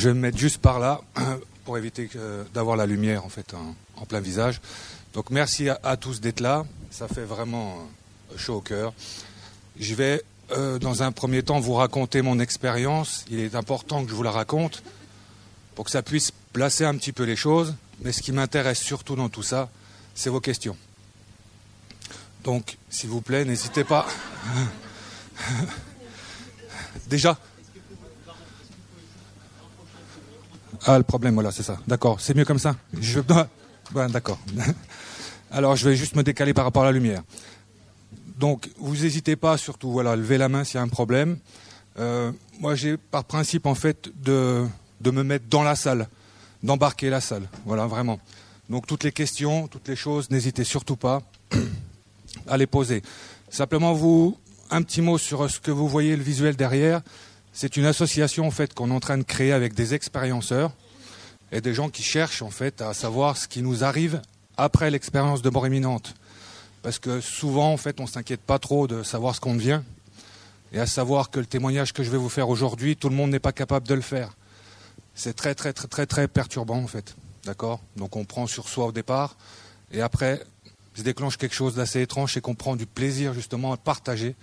Je vais me mettre juste par là pour éviter d'avoir la lumière en fait en, plein visage. Donc merci à, tous d'être là. Ça fait vraiment euh, chaud au cœur. Je vais euh, dans un premier temps vous raconter mon expérience. Il est important que je vous la raconte pour que ça puisse placer un petit peu les choses. Mais ce qui m'intéresse surtout dans tout ça, c'est vos questions. Donc, s'il vous plaît, n'hésitez pas. Déjà Ah, le problème, voilà, c'est ça. D'accord, c'est mieux comme ça je... D'accord. Alors, je vais juste me décaler par rapport à la lumière. Donc, vous n'hésitez pas, surtout, voilà, levez la main s'il y a un problème. Euh, moi, j'ai par principe, en fait, de, de me mettre dans la salle, d'embarquer la salle. Voilà, vraiment. Donc, toutes les questions, toutes les choses, n'hésitez surtout pas à les poser. Simplement, vous, un petit mot sur ce que vous voyez, le visuel derrière. C'est une association en fait qu'on est en train de créer avec des expérienceurs et des gens qui cherchent en fait à savoir ce qui nous arrive après l'expérience de mort imminente. Parce que souvent en fait on s'inquiète pas trop de savoir ce qu'on devient et à savoir que le témoignage que je vais vous faire aujourd'hui, tout le monde n'est pas capable de le faire. C'est très très très très très perturbant en fait. D'accord? Donc on prend sur soi au départ et après se déclenche quelque chose d'assez étrange et qu'on prend du plaisir justement à partager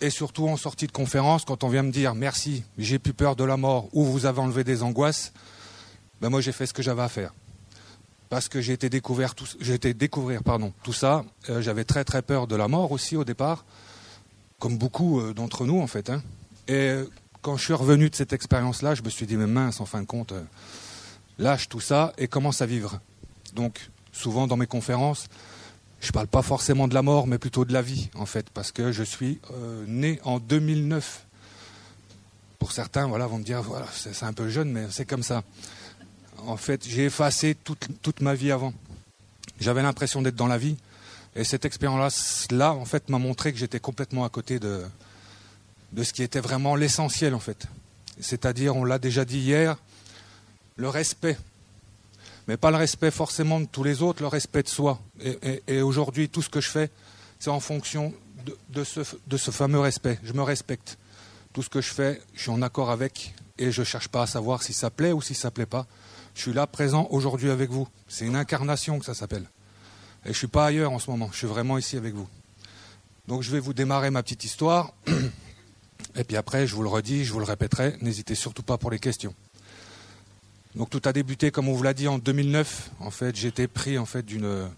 et surtout en sortie de conférence, quand on vient me dire merci, j'ai plus peur de la mort ou vous avez enlevé des angoisses, ben moi j'ai fait ce que j'avais à faire. Parce que j'ai été découvrir tout, j'ai été découvrir pardon, tout ça. Euh, j'avais très très peur de la mort aussi au départ, comme beaucoup euh, d'entre nous en fait. Hein. Et quand je suis revenu de cette expérience-là, je me suis dit mais mince, en fin de compte, euh, lâche tout ça et commence à vivre. Donc souvent dans mes conférences, je parle pas forcément de la mort, mais plutôt de la vie, en fait, parce que je suis euh, né en 2009. Pour certains, voilà, vont me dire, voilà, c'est un peu jeune, mais c'est comme ça. En fait, j'ai effacé toute, toute, ma vie avant. J'avais l'impression d'être dans la vie, et cette expérience-là, en fait, m'a montré que j'étais complètement à côté de, de ce qui était vraiment l'essentiel, en fait. C'est-à-dire, on l'a déjà dit hier, le respect mais pas le respect forcément de tous les autres, le respect de soi. Et, aujourd'hui, tout ce que je fais, c'est en fonction de, ce, fameux respect. Je me respecte. Tout ce que je fais, je suis en accord avec et je ne cherche pas à savoir si ça plaît ou si ça ne plaît pas. Je suis là présent aujourd'hui avec vous. C'est une incarnation que ça s'appelle. Et je ne suis pas ailleurs en ce moment, je suis vraiment ici avec vous. Donc je vais vous démarrer ma petite histoire. Et puis après, je vous le redis, je vous le répéterai, n'hésitez surtout pas pour les questions. Donc tout a débuté, comme on vous l'a dit, en 2009. En fait, j'étais pris en fait d'une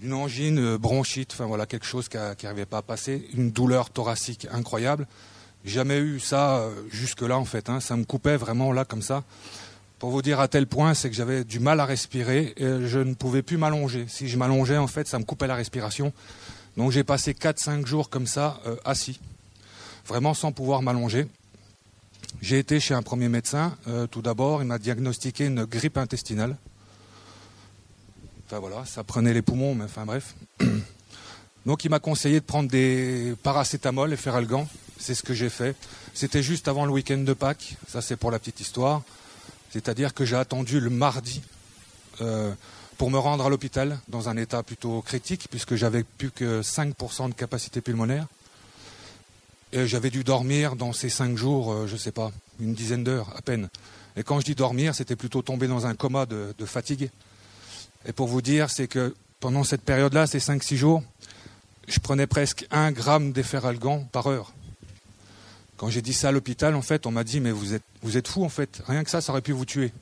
d'une angine, euh, bronchite, enfin voilà quelque chose qui n'arrivait pas à passer, une douleur thoracique incroyable. Jamais eu ça euh, jusque-là en fait. Hein. Ça me coupait vraiment là comme ça. Pour vous dire à tel point, c'est que j'avais du mal à respirer et je ne pouvais plus m'allonger. Si je m'allongeais, en fait, ça me coupait la respiration. Donc j'ai passé 4-5 jours comme ça, euh, assis, vraiment sans pouvoir m'allonger. J'ai été chez un premier médecin. Euh, tout d'abord, il m'a diagnostiqué une grippe intestinale. Enfin voilà, ça prenait les poumons, mais enfin bref. Donc il m'a conseillé de prendre des paracétamol et feralgan. C'est ce que j'ai fait. C'était juste avant le week-end de Pâques. Ça c'est pour la petite histoire. C'est-à-dire que j'ai attendu le mardi euh, pour me rendre à l'hôpital dans un état plutôt critique puisque j'avais plus que 5% de capacité pulmonaire j'avais dû dormir dans ces cinq jours, euh, je ne sais pas, une dizaine d'heures à peine. Et quand je dis dormir, c'était plutôt tomber dans un coma de, fatigue. Et pour vous dire, c'est que pendant cette période-là, ces cinq, six jours, je prenais presque un gramme d'efferalgan par heure. Quand j'ai dit ça à l'hôpital, en fait, on m'a dit, mais vous êtes, vous êtes fou, en fait. Rien que ça, ça aurait pu vous tuer.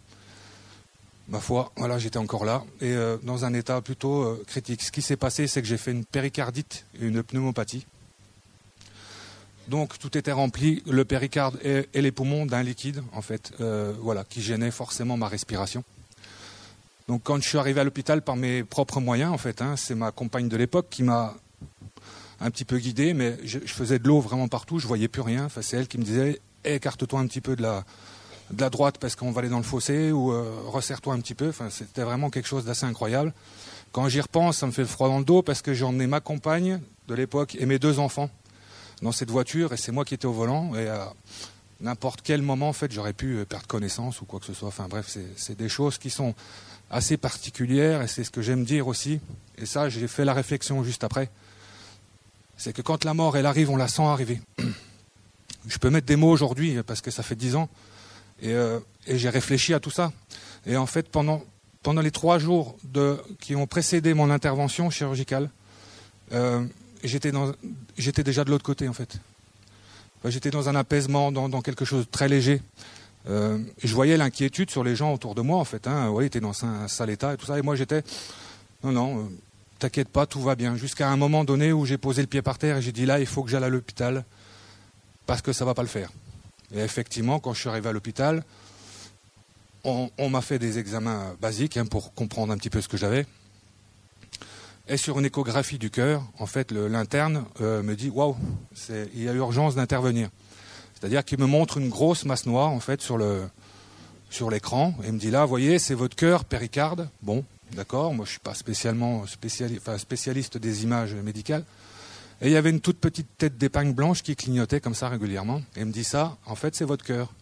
Ma foi, voilà, j'étais encore là, et euh, dans un état plutôt euh, critique. Ce qui s'est passé, c'est que j'ai fait une péricardite et une pneumopathie. Donc tout était rempli, le péricarde et, les poumons d'un liquide, en fait, euh, voilà, qui gênait forcément ma respiration. Donc quand je suis arrivé à l'hôpital par mes propres moyens, en fait, hein, c'est ma compagne de l'époque qui m'a un petit peu guidé, mais je, faisais de l'eau vraiment partout, je voyais plus rien. C'est elle qui me disait écarte-toi un petit peu de la, de la droite parce qu'on va aller dans le fossé ou euh, resserre-toi un petit peu. Enfin, c'était vraiment quelque chose d'assez incroyable. Quand j'y repense, ça me fait le froid dans le dos parce que j'ai emmené ma compagne de l'époque et mes deux enfants dans cette voiture et c'est moi qui étais au volant. Et à n'importe quel moment, en fait, j'aurais pu euh, perdre connaissance ou quoi que ce soit. Enfin bref, c'est des choses qui sont assez particulières et c'est ce que j'aime dire aussi. Et ça, j'ai fait la réflexion juste après. C'est que quand la mort, elle arrive, on la sent arriver. Je peux mettre des mots aujourd'hui parce que ça fait dix ans. Et, j'ai réfléchi à tout ça. Et en fait, pendant, les trois jours qui ont précédé mon intervention chirurgicale, j'étais, j'étais déjà de l'autre côté, en fait. j'étais dans un apaisement, dans, dans, quelque chose de très léger. je voyais l'inquiétude sur les gens autour de moi, en fait. Hein. Ouais, ils étaient dans un, sale état et tout ça. Et moi, j'étais, non, non, t'inquiète pas, tout va bien. Jusqu'à un moment donné où j'ai posé le pied par terre et j'ai dit là, il faut que j'aille à l'hôpital parce que ça va pas le faire. Et effectivement, quand je suis arrivé à l'hôpital, on, m'a fait des examens basiques hein, pour comprendre un petit peu ce que j'avais. Et sur une échographie du cœur, en fait, l'interne euh, me dit waouh, il y a urgence d'intervenir. C'est-à-dire qu'il me montre une grosse masse noire en fait sur le sur l'écran et me dit là, voyez, c'est votre cœur péricarde. Bon, D'accord Moi, je suis pas spécialement spécialiste des images médicales. Et il y avait une toute petite tête d'épingle blanche qui clignotait comme ça régulièrement. Et il me dit ça, en fait, c'est votre cœur.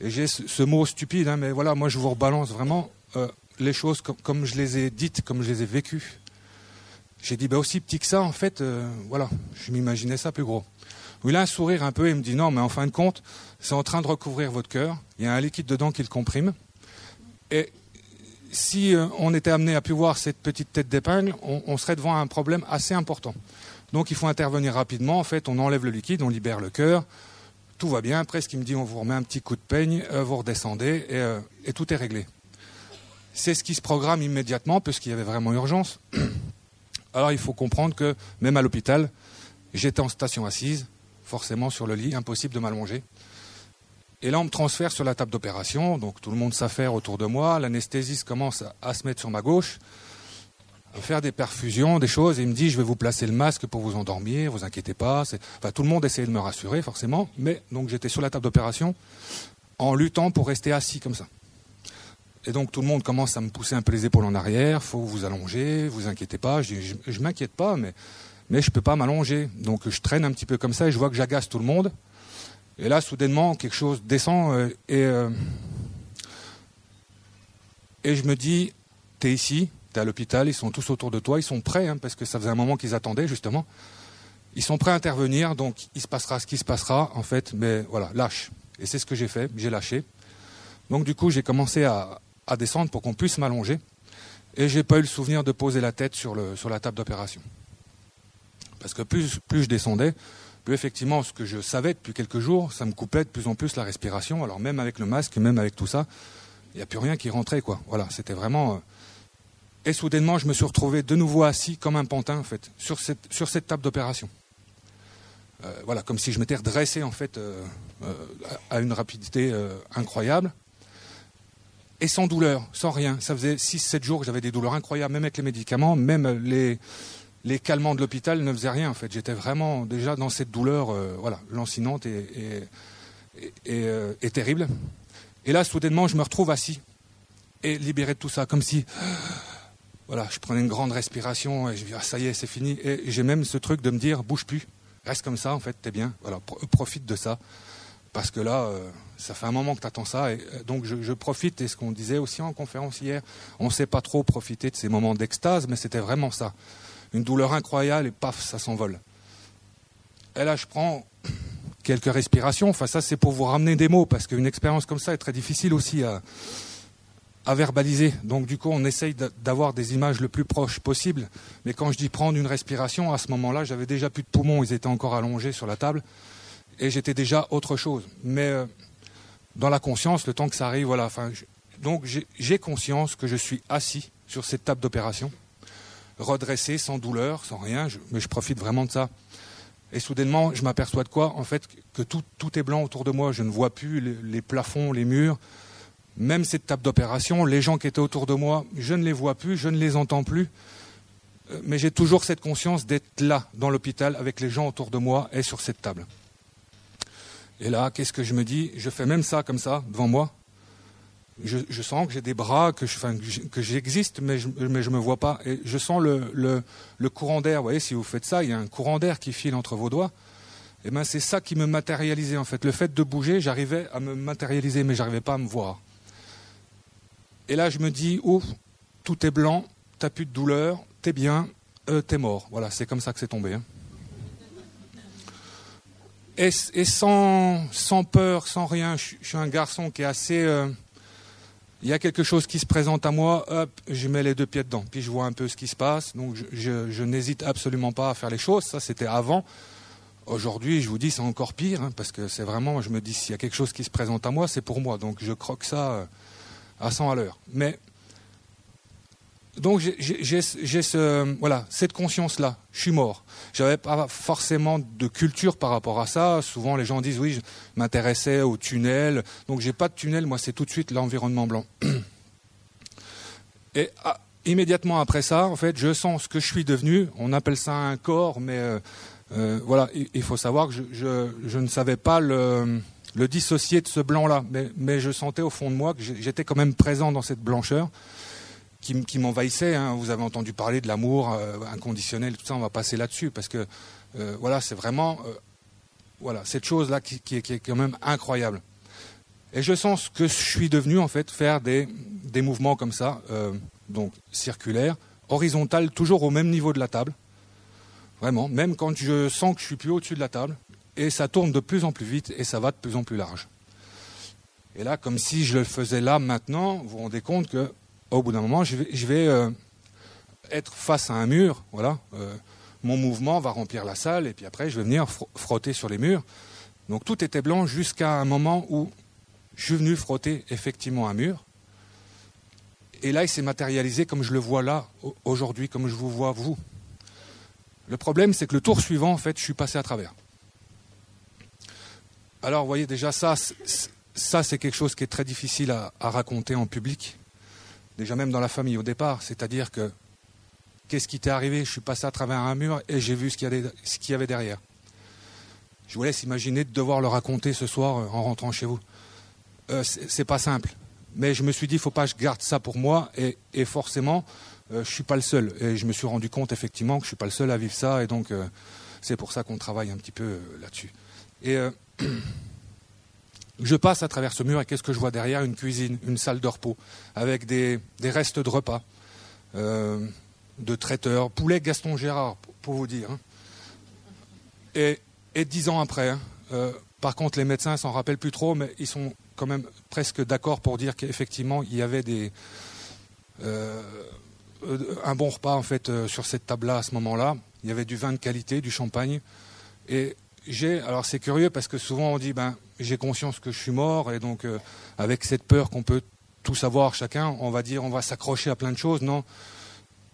Et j'ai ce, mot stupide, hein, mais voilà, moi, je vous rebalance vraiment euh, les choses comme, je les ai dites, comme je les ai vécues. J'ai dit, bah, aussi petit que ça, en fait, euh, voilà, je m'imaginais ça plus gros. Il a un sourire un peu et me dit, non, mais en fin de compte, c'est en train de recouvrir votre cœur. Il y a un liquide dedans qui le comprime. Et si euh, on était amené à plus voir cette petite tête d'épingle, on, serait devant un problème assez important. Donc il faut intervenir rapidement. En fait, on enlève le liquide, on libère le cœur. Tout va bien. Après, ce qu'il me dit, on vous remet un petit coup de peigne, euh, vous redescendez euh, et, tout est réglé. C'est ce qui se programme immédiatement puisqu'il y avait vraiment urgence. Alors il faut comprendre que même à l'hôpital, j'étais en station assise, forcément sur le lit, impossible de m'allonger. Et là, on me transfère sur la table d'opération, donc tout le monde s'affaire autour de moi. L'anesthésiste commence à se mettre sur ma gauche, à faire des perfusions, des choses, et il me dit, je vais vous placer le masque pour vous endormir, vous inquiétez pas. Enfin, tout le monde essayait de me rassurer, forcément, mais donc j'étais sur la table d'opération en luttant pour rester assis comme ça. Et donc tout le monde commence à me pousser un peu les épaules en arrière, faut vous allonger, vous inquiétez pas. Je dis, je, m'inquiète pas, mais, mais je peux pas m'allonger. Donc je traîne un petit peu comme ça et je vois que j'agace tout le monde. Et là, soudainement, quelque chose descend euh, et, euh, et je me dis, t'es ici, t'es à l'hôpital, ils sont tous autour de toi, ils sont prêts, hein, parce que ça faisait un moment qu'ils attendaient, justement. Ils sont prêts à intervenir, donc il se passera ce qui se passera, en fait, mais voilà, lâche. Et c'est ce que j'ai fait, j'ai lâché. Donc du coup, j'ai commencé à, à, descendre pour qu'on puisse m'allonger. Et j'ai pas eu le souvenir de poser la tête sur, le, sur la table d'opération. Parce que plus, plus je descendais, effectivement, ce que je savais depuis quelques jours, ça me coupait de plus en plus la respiration. Alors même avec le masque, même avec tout ça, il n'y a plus rien qui rentrait, quoi. Voilà, c'était vraiment. Euh, et soudainement, je me suis retrouvé de nouveau assis comme un pantin, en fait, sur cette, sur cette table d'opération. Euh, voilà, comme si je m'étais redressé, en fait, euh, à une rapidité incroyable. Et sans douleur, sans rien. Ça faisait 6-7 jours que j'avais des douleurs incroyables, même avec les médicaments, même les, les calmants de l'hôpital ne faisaient rien en fait. J'étais vraiment déjà dans cette douleur, euh, voilà, lancinante et, euh, et, terrible. Et là, soudainement, je me retrouve assis et libéré de tout ça, comme si, voilà, je prenais une grande respiration et je dis ah, ça y est, c'est fini. Et j'ai même ce truc de me dire bouge plus, reste comme ça, en fait, t'es bien. Voilà, profite de ça, parce que là, euh, ça fait un moment que tu attends ça, et donc je, je profite. Et ce qu'on disait aussi en conférence hier, on ne sait pas trop profiter de ces moments d'extase, mais c'était vraiment ça une douleur incroyable et paf, ça s'envole. Et là, je prends quelques respirations. Enfin, ça, c'est pour vous ramener des mots, parce qu'une expérience comme ça est très difficile aussi à, verbaliser. Donc, du coup, on essaye d'avoir des images le plus proches possible. Mais quand je dis prendre une respiration, à ce moment-là, j'avais déjà plus de poumons, ils étaient encore allongés sur la table, et j'étais déjà autre chose. Mais euh, dans la conscience, le temps que ça arrive, voilà. Donc, j'ai conscience que je suis assis sur cette table d'opération redressé, sans douleur, sans rien, mais je profite vraiment de ça. Et soudainement, je m'aperçois de quoi? En fait, que tout, tout, est blanc autour de moi. Je ne vois plus les, plafonds, les murs, même cette table d'opération. Les gens qui étaient autour de moi, je ne les vois plus, je ne les entends plus. Euh, mais j'ai toujours cette conscience d'être là, dans l'hôpital, avec les gens autour de moi et sur cette table. Et là, qu'est-ce que je me dis? Je fais même ça comme ça, devant moi je, sens que j'ai des bras, que, j'existe, mais je ne me vois pas. Et je sens le, courant d'air. Vous voyez, si vous faites ça, il y a un courant d'air qui file entre vos doigts. Et eh ben, c'est ça qui me matérialisait en fait. Le fait de bouger, j'arrivais à me matérialiser, mais j'arrivais pas à me voir. Et là, je me dis, ouf, tout est blanc, t'as plus de douleur, t'es bien, euh, t'es mort. Voilà, c'est comme ça que c'est tombé. Hein. Et, sans, sans peur, sans rien. Je, suis un garçon qui est assez. Euh, il y a quelque chose qui se présente à moi, hop, je mets les deux pieds dedans, puis je vois un peu ce qui se passe. Donc je, n'hésite absolument pas à faire les choses. Ça, c'était avant. Aujourd'hui, je vous dis, c'est encore pire, hein, parce que c'est vraiment, je me dis, s'il y a quelque chose qui se présente à moi, c'est pour moi. Donc je croque ça euh, à 100 à l'heure. Mais donc j'ai voilà, cette conscience-là. Je suis mort. J'avais pas forcément de culture par rapport à ça. Souvent, les gens disent oui, je m'intéressais au tunnel. Donc j'ai pas de tunnel. Moi, c'est tout de suite l'environnement blanc. Et ah, immédiatement après ça, en fait, je sens ce que je suis devenu. On appelle ça un corps, mais euh, euh, voilà, il, faut savoir que je, ne savais pas le, dissocier de ce blanc-là, mais je sentais au fond de moi que j'étais quand même présent dans cette blancheur qui, m'envahissait. Hein. Vous avez entendu parler de l'amour euh, inconditionnel, tout ça, on va passer là-dessus, parce que euh, voilà, c'est vraiment euh, voilà, cette chose-là qui, est, quand même incroyable. Et je sens que je suis devenu, en fait, faire des, des mouvements comme ça, donc circulaires, horizontales, toujours au même niveau de la table. Vraiment, même quand je sens que je suis plus au-dessus de la table, et ça tourne de plus en plus vite et ça va de plus en plus large. Et là, comme si je le faisais là maintenant, vous vous rendez compte que au bout d'un moment, je vais, euh, être face à un mur. Voilà, euh, mon mouvement va remplir la salle, et puis après, je vais venir frotter sur les murs. Donc tout était blanc jusqu'à un moment où je suis venu frotter effectivement un mur. Et là, il s'est matérialisé comme je le vois là, aujourd'hui, comme je vous vois vous. Le problème, c'est que le tour suivant, en fait, je suis passé à travers. Alors, vous voyez, déjà, ça, ça c'est quelque chose qui est très difficile à raconter en public déjà même dans la famille au départ. C'est-à-dire que qu'est-ce qui t'est arrivé? Je suis passé à travers un mur et j'ai vu ce qu'il y, avait derrière. Je vous laisse imaginer de devoir le raconter ce soir euh, en rentrant chez vous. Euh, c'est pas simple. Mais je me suis dit, il ne faut pas que je garde ça pour moi. Et, forcément, euh, je suis pas le seul. Et je me suis rendu compte effectivement que je suis pas le seul à vivre ça. Et donc, c'est pour ça qu'on travaille un petit peu là-dessus. Et Je passe à travers ce mur et qu'est-ce que je vois derrière Une cuisine, une salle de repos, avec des, restes de repas, euh, de traiteurs, poulet Gaston Gérard, pour vous dire. Hein. Et, dix ans après, hein, euh, par contre, les médecins s'en rappellent plus trop, mais ils sont quand même presque d'accord pour dire qu'effectivement, il y avait des, euh, un bon repas en fait sur cette table-là à ce moment-là. Il y avait du vin de qualité, du champagne, et j'ai, alors c'est curieux parce que souvent on dit, ben, j'ai conscience que je suis mort et donc euh, avec cette peur qu'on peut tout savoir chacun, on va dire, on va s'accrocher à plein de choses. Non,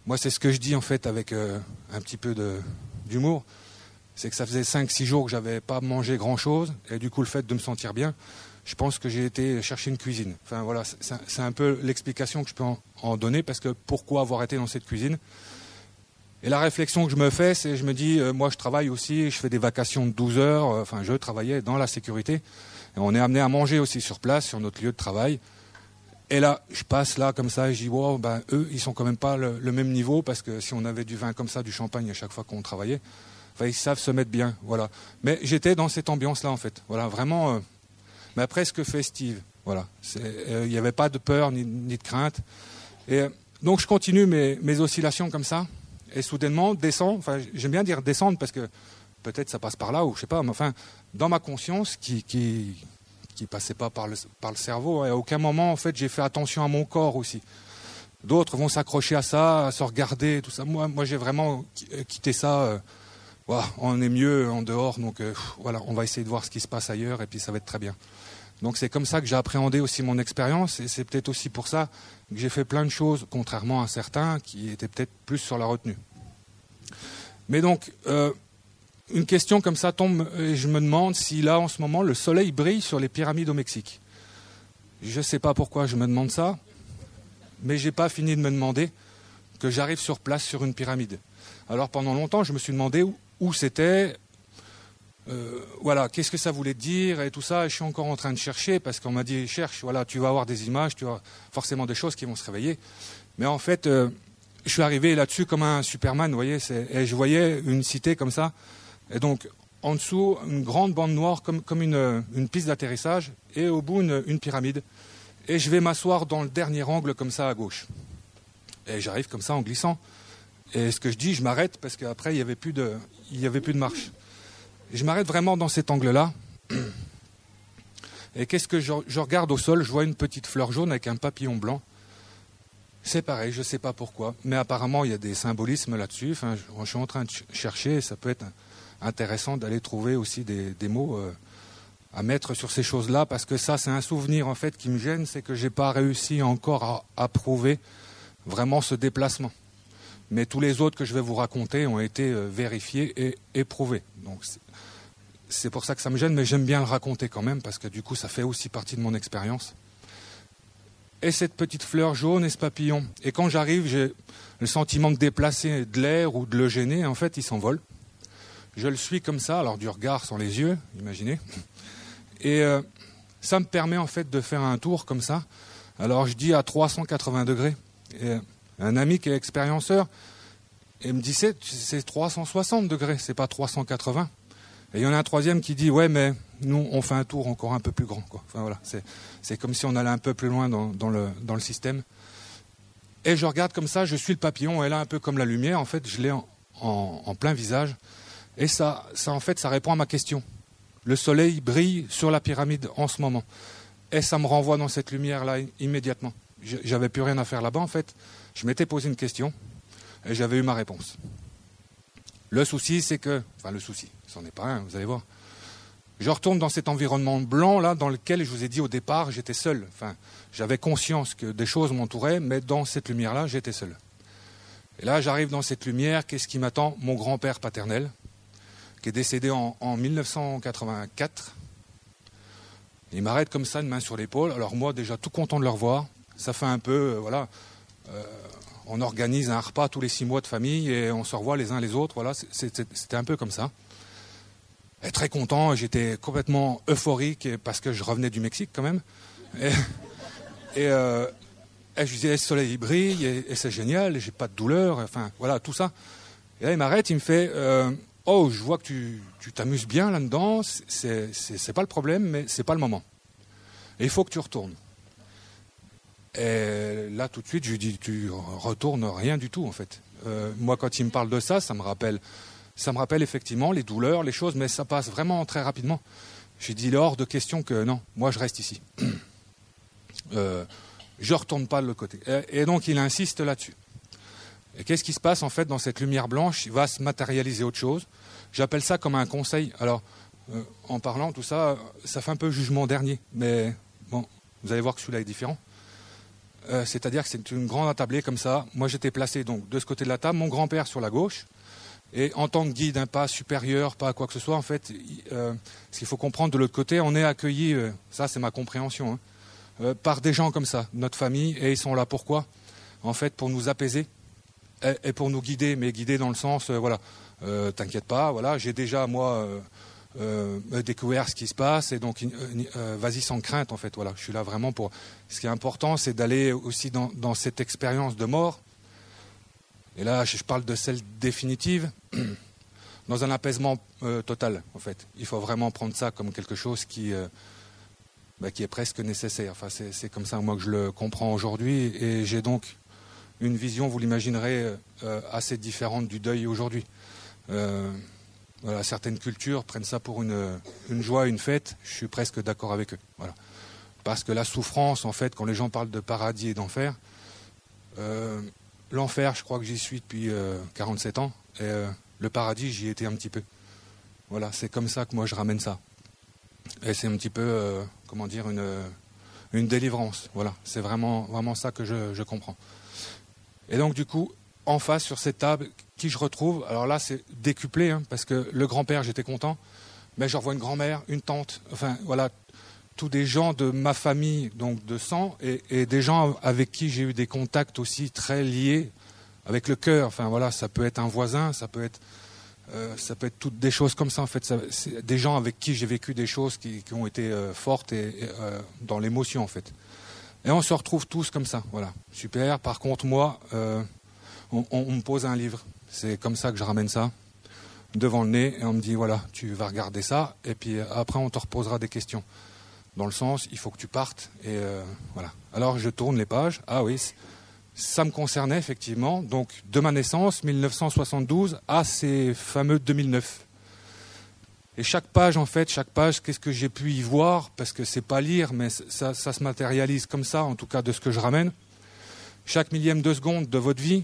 moi c'est ce que je dis en fait avec euh, un petit peu d'humour, c'est que ça faisait 5-6 jours que j'avais pas mangé grand chose et du coup le fait de me sentir bien, je pense que j'ai été chercher une cuisine. Enfin voilà, c'est un peu l'explication que je peux en donner parce que pourquoi avoir été dans cette cuisine? Et la réflexion que je me fais, c'est je me dis, euh, moi je travaille aussi, je fais des vacations de 12 heures, euh, enfin je travaillais dans la sécurité. Et on est amené à manger aussi sur place, sur notre lieu de travail. Et là, je passe là comme ça et je dis, wow, ben, eux, ils sont quand même pas le, même niveau parce que si on avait du vin comme ça, du champagne à chaque fois qu'on travaillait, ils savent se mettre bien. Voilà. Mais j'étais dans cette ambiance-là en fait. Voilà, vraiment, euh, mais presque festive. Voilà. Il n'y avait pas de peur ni, de crainte. Et donc je continue mes oscillations comme ça et soudainement descend, enfin j'aime bien dire descendre parce que peut-être ça passe par là ou je sais pas, mais enfin dans ma conscience qui qui qui passait pas par le par le cerveau, et à aucun moment en fait j'ai fait attention à mon corps aussi. D'autres vont s'accrocher à ça, à se regarder, tout ça. Moi, moi j'ai vraiment euh, quitté ça. Euh, on est mieux en dehors, donc euh, voilà, on va essayer de voir ce qui se passe ailleurs, et puis ça va être très bien. Donc c'est comme ça que j'ai appréhendé aussi mon expérience, et c'est peut-être aussi pour ça j'ai fait plein de choses, contrairement à certains qui étaient peut-être plus sur la retenue. Mais donc, euh, une question comme ça tombe, et je me demande si là, en ce moment, le soleil brille sur les pyramides au Mexique. Je ne sais pas pourquoi je me demande ça, mais je n'ai pas fini de me demander que j'arrive sur place sur une pyramide. Alors pendant longtemps, je me suis demandé où c'était, euh, voilà, qu'est-ce que ça voulait dire et tout ça. Je suis encore en train de chercher parce qu'on m'a dit cherche, voilà, tu vas avoir des images, tu as forcément des choses qui vont se réveiller. Mais en fait, euh, je suis arrivé là-dessus comme un Superman, vous voyez, et je voyais une cité comme ça. Et donc, en dessous, une grande bande noire comme, une, piste d'atterrissage, et au bout, une, pyramide. Et je vais m'asseoir dans le dernier angle comme ça à gauche. Et j'arrive comme ça en glissant. Et ce que je dis, je m'arrête parce qu'après, il n'y avait, avait plus de marche. Je m'arrête vraiment dans cet angle-là. Et qu'est-ce que je, regarde au sol? Je vois une petite fleur jaune avec un papillon blanc. C'est pareil, je ne sais pas pourquoi, mais apparemment il y a des symbolismes là-dessus. Je, suis en train de chercher, et ça peut être intéressant d'aller trouver aussi des, mots euh, à mettre sur ces choses-là, parce que ça, c'est un souvenir en fait qui me gêne, c'est que je n'ai pas réussi encore à, prouver vraiment ce déplacement. Mais tous les autres que je vais vous raconter ont été euh, vérifiés et éprouvés. Donc c'est pour ça que ça me gêne, mais j'aime bien le raconter quand même, parce que du coup, ça fait aussi partie de mon expérience. Et cette petite fleur jaune et ce papillon. Et quand j'arrive, j'ai le sentiment de déplacer de l'air ou de le gêner. En fait, il s'envole. Je le suis comme ça, alors du regard sans les yeux, imaginez. Et euh, ça me permet en fait de faire un tour comme ça. Alors je dis à 380 degrés. Et un ami qui est expérienceur, il me dit c'est 360 degrés, c'est pas 380. Et il y en a un troisième qui dit ouais mais nous on fait un tour encore un peu plus grand. Enfin voilà, c'est comme si on allait un peu plus loin dans, le, dans le système. Et je regarde comme ça, je suis le papillon, et là un peu comme la lumière, en fait je l'ai en, en, plein visage. Et ça, ça en fait ça répond à ma question. Le soleil brille sur la pyramide en ce moment. Et ça me renvoie dans cette lumière-là immédiatement. J'avais plus rien à faire là-bas en fait. Je m'étais posé une question et j'avais eu ma réponse. Le souci, c'est que, enfin le souci, c'en est pas un, vous allez voir. Je retourne dans cet environnement blanc là, dans lequel je vous ai dit au départ, j'étais seul. Enfin, j'avais conscience que des choses m'entouraient, mais dans cette lumière-là, j'étais seul. Et là, j'arrive dans cette lumière. Qu'est-ce qui m'attend? Mon grand-père paternel, qui est décédé en, 1984. Il m'arrête comme ça, une main sur l'épaule. Alors moi, déjà tout content de le revoir. Ça fait un peu, euh, voilà, euh, on organise un repas tous les six mois de famille et on se revoit les uns les autres. Voilà, c'était un peu comme ça. Et très content, j'étais complètement euphorique parce que je revenais du Mexique quand même. Et, euh, je disais, le soleil brille et, c'est génial, j'ai pas de douleur, enfin voilà, tout ça. Et là, il m'arrête, il me fait, euh, oh, je vois que tu t'amuses bien là-dedans, c'est pas le problème, mais c'est pas le moment. Et il faut que tu retournes. Et là, tout de suite, je lui dis, tu retournes rien du tout, en fait. Euh, moi, quand il me parle de ça, ça me rappelle, ça me rappelle effectivement les douleurs, les choses, mais ça passe vraiment très rapidement. J'ai dit, il est hors de question que non, moi, je reste ici. euh, je retourne pas de l'autre côté. Et, donc, il insiste là-dessus. Et qu'est-ce qui se passe, en fait, dans cette lumière blanche? Il va se matérialiser autre chose. J'appelle ça comme un conseil. Alors, euh, en parlant, tout ça, ça fait un peu jugement dernier. Mais bon, vous allez voir que celui-là est différent. Euh, c'est-à-dire que c'est une grande attablée comme ça. Moi, j'étais placé donc de ce côté de la table, mon grand-père sur la gauche. Et en tant que guide, pas supérieur, pas quoi que ce soit, en fait, euh, ce qu'il faut comprendre de l'autre côté, on est accueilli, euh, ça c'est ma compréhension, hein, par des gens comme ça, notre famille, et ils sont là pourquoi? En fait, pour nous apaiser et, pour nous guider, mais guider dans le sens, voilà, t'inquiète pas, voilà, j'ai déjà moi euh, découvrir ce qui se passe et donc euh, euh, vas-y sans crainte en fait. Voilà, je suis là vraiment pour. Ce qui est important, c'est d'aller aussi dans, cette expérience de mort. Et là, je parle de celle définitive, dans un apaisement total en fait. Il faut vraiment prendre ça comme quelque chose qui bah, qui est presque nécessaire. Enfin, c'est comme ça moi que je le comprends aujourd'hui et j'ai donc une vision, vous l'imaginerez, assez différente du deuil aujourd'hui certaines cultures prennent ça pour une, joie, une fête. Je suis presque d'accord avec eux. Voilà. Parce que la souffrance, en fait, quand les gens parlent de paradis et d'enfer, euh, l'enfer, je crois que j'y suis depuis 47 euh, ans, et euh, le paradis, j'y étais un petit peu. Voilà, c'est comme ça que moi je ramène ça. Et c'est un petit peu, comment dire, une, une délivrance. Voilà, c'est vraiment, ça que je comprends. Et donc, du coup, en face sur cette table, qui je retrouve, alors là c'est décuplé, hein, parce que le grand-père j'étais content, mais je revois une grand-mère, une tante, enfin voilà, tous des gens de ma famille, donc de sang, et, des gens avec qui j'ai eu des contacts aussi très liés avec le cœur. Enfin voilà, ça peut être un voisin, ça peut être, euh, ça peut être toutes des choses comme ça en fait. c'est des gens avec qui j'ai vécu des choses qui, ont été euh, fortes et, euh, dans l'émotion en fait. Et on se retrouve tous comme ça, voilà, super. Par contre moi, on, me pose un livre. C'est comme ça que je ramène ça devant le nez et on me dit voilà, tu vas regarder ça et puis euh, après on te reposera des questions. Dans le sens, il faut que tu partes et euh, voilà. Alors je tourne les pages. Ah oui, ça me concernait effectivement. Donc de ma naissance, 1972, à ces fameux 2009. Et chaque page, en fait, chaque page, qu'est-ce que j'ai pu y voir? Parce que c'est pas lire, mais ça, ça, se matérialise comme ça, en tout cas de ce que je ramène. Chaque millième de seconde de votre vie,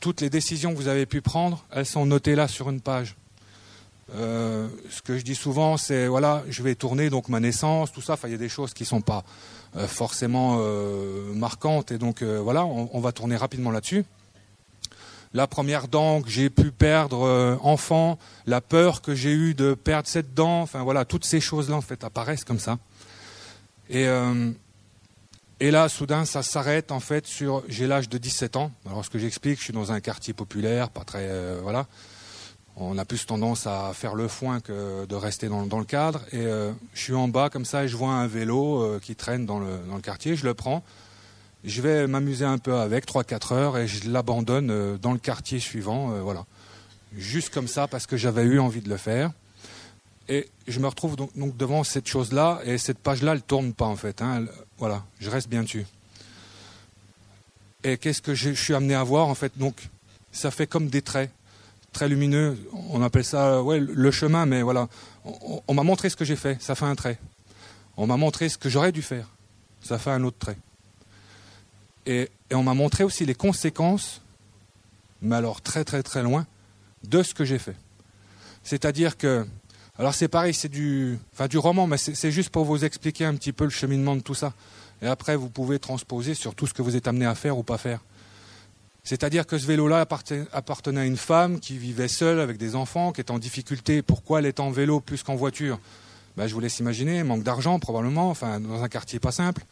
toutes les décisions que vous avez pu prendre, elles sont notées là sur une page. Euh, ce que je dis souvent, c'est voilà, je vais tourner donc ma naissance, tout ça. Il y a des choses qui sont pas euh, forcément euh, marquantes, et donc voilà, on, va tourner rapidement là-dessus. La première dent que j'ai pu perdre enfant, la peur que j'ai eue de perdre cette dent, enfin voilà, toutes ces choses-là en fait apparaissent comme ça. Et là, soudain, ça s'arrête en fait sur. J'ai l'âge de 17 ans. Alors, ce que j'explique, je suis dans un quartier populaire, pas très. voilà on a plus tendance à faire le foin que de rester dans, le cadre. Et euh, je suis en bas comme ça et je vois un vélo euh, qui traîne dans le, quartier. Je le prends. Je vais m'amuser un peu avec, 3-4 heures, et je l'abandonne euh, dans le quartier suivant. voilà. Juste comme ça, parce que j'avais eu envie de le faire. Et je me retrouve donc, devant cette chose-là, et cette page-là, elle tourne pas en fait. Hein. voilà, je reste bien dessus. Et qu'est-ce que je suis amené à voir en fait? Donc, ça fait comme des traits très lumineux. On appelle ça le chemin, mais voilà. On, m'a montré ce que j'ai fait, ça fait un trait. On m'a montré ce que j'aurais dû faire, ça fait un autre trait. Et, on m'a montré aussi les conséquences, mais alors très très très loin, de ce que j'ai fait. C'est-à-dire que, alors c'est pareil, c'est du, enfin du roman, mais c'est juste pour vous expliquer un petit peu le cheminement de tout ça. Et après, vous pouvez transposer sur tout ce que vous êtes amené à faire ou pas faire. C'est-à-dire que ce vélo-là appartenait à une femme qui vivait seule avec des enfants, qui était en difficulté. Pourquoi elle est en vélo plus qu'en voiture? Ben, Je vous laisse imaginer, manque d'argent probablement, enfin dans un quartier pas simple.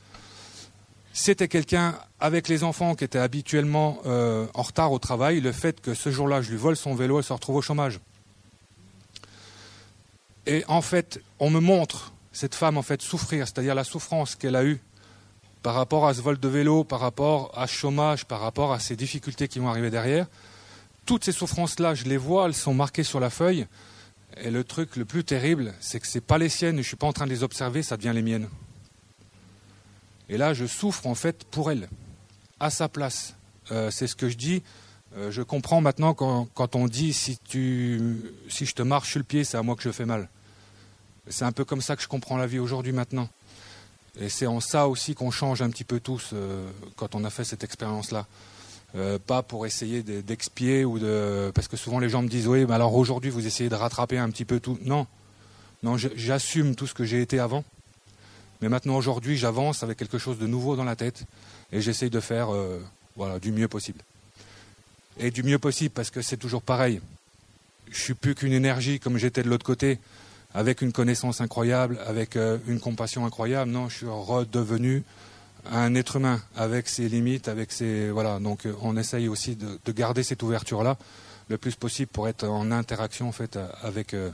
C'était quelqu'un avec les enfants qui était habituellement euh, en retard au travail. Le fait que ce jour-là, je lui vole son vélo, elle se retrouve au chômage. Et en fait, on me montre cette femme en fait souffrir, c'est-à-dire la souffrance qu'elle a eue par rapport à ce vol de vélo, par rapport à ce chômage, par rapport à ces difficultés qui vont arriver derrière. Toutes ces souffrances-là, je les vois, elles sont marquées sur la feuille. Et le truc le plus terrible, c'est que ce n'est pas les siennes, je ne suis pas en train de les observer, ça devient les miennes. Et là, je souffre en fait pour elle, à sa place. Euh, c'est ce que je dis. Euh, je comprends maintenant quand, quand, on dit si, tu, si je te marche sur le pied, c'est à moi que je fais mal. C'est un peu comme ça que je comprends la vie aujourd'hui maintenant. Et c'est en ça aussi qu'on change un petit peu tous euh, quand on a fait cette expérience-là. Euh, pas pour essayer d'expier ou de parce que souvent les gens me disent oui mais alors aujourd'hui vous essayez de rattraper un petit peu tout. Non. Non j'assume tout ce que j'ai été avant. Mais maintenant aujourd'hui j'avance avec quelque chose de nouveau dans la tête et j'essaye de faire euh, voilà du mieux possible. Et du mieux possible parce que c'est toujours pareil. Je suis plus qu'une énergie comme j'étais de l'autre côté avec une connaissance incroyable, avec euh, une compassion incroyable. Non, je suis redevenu un être humain avec ses limites, avec ses voilà. Donc euh, on essaye aussi de, garder cette ouverture là le plus possible pour être en interaction en fait avec euh,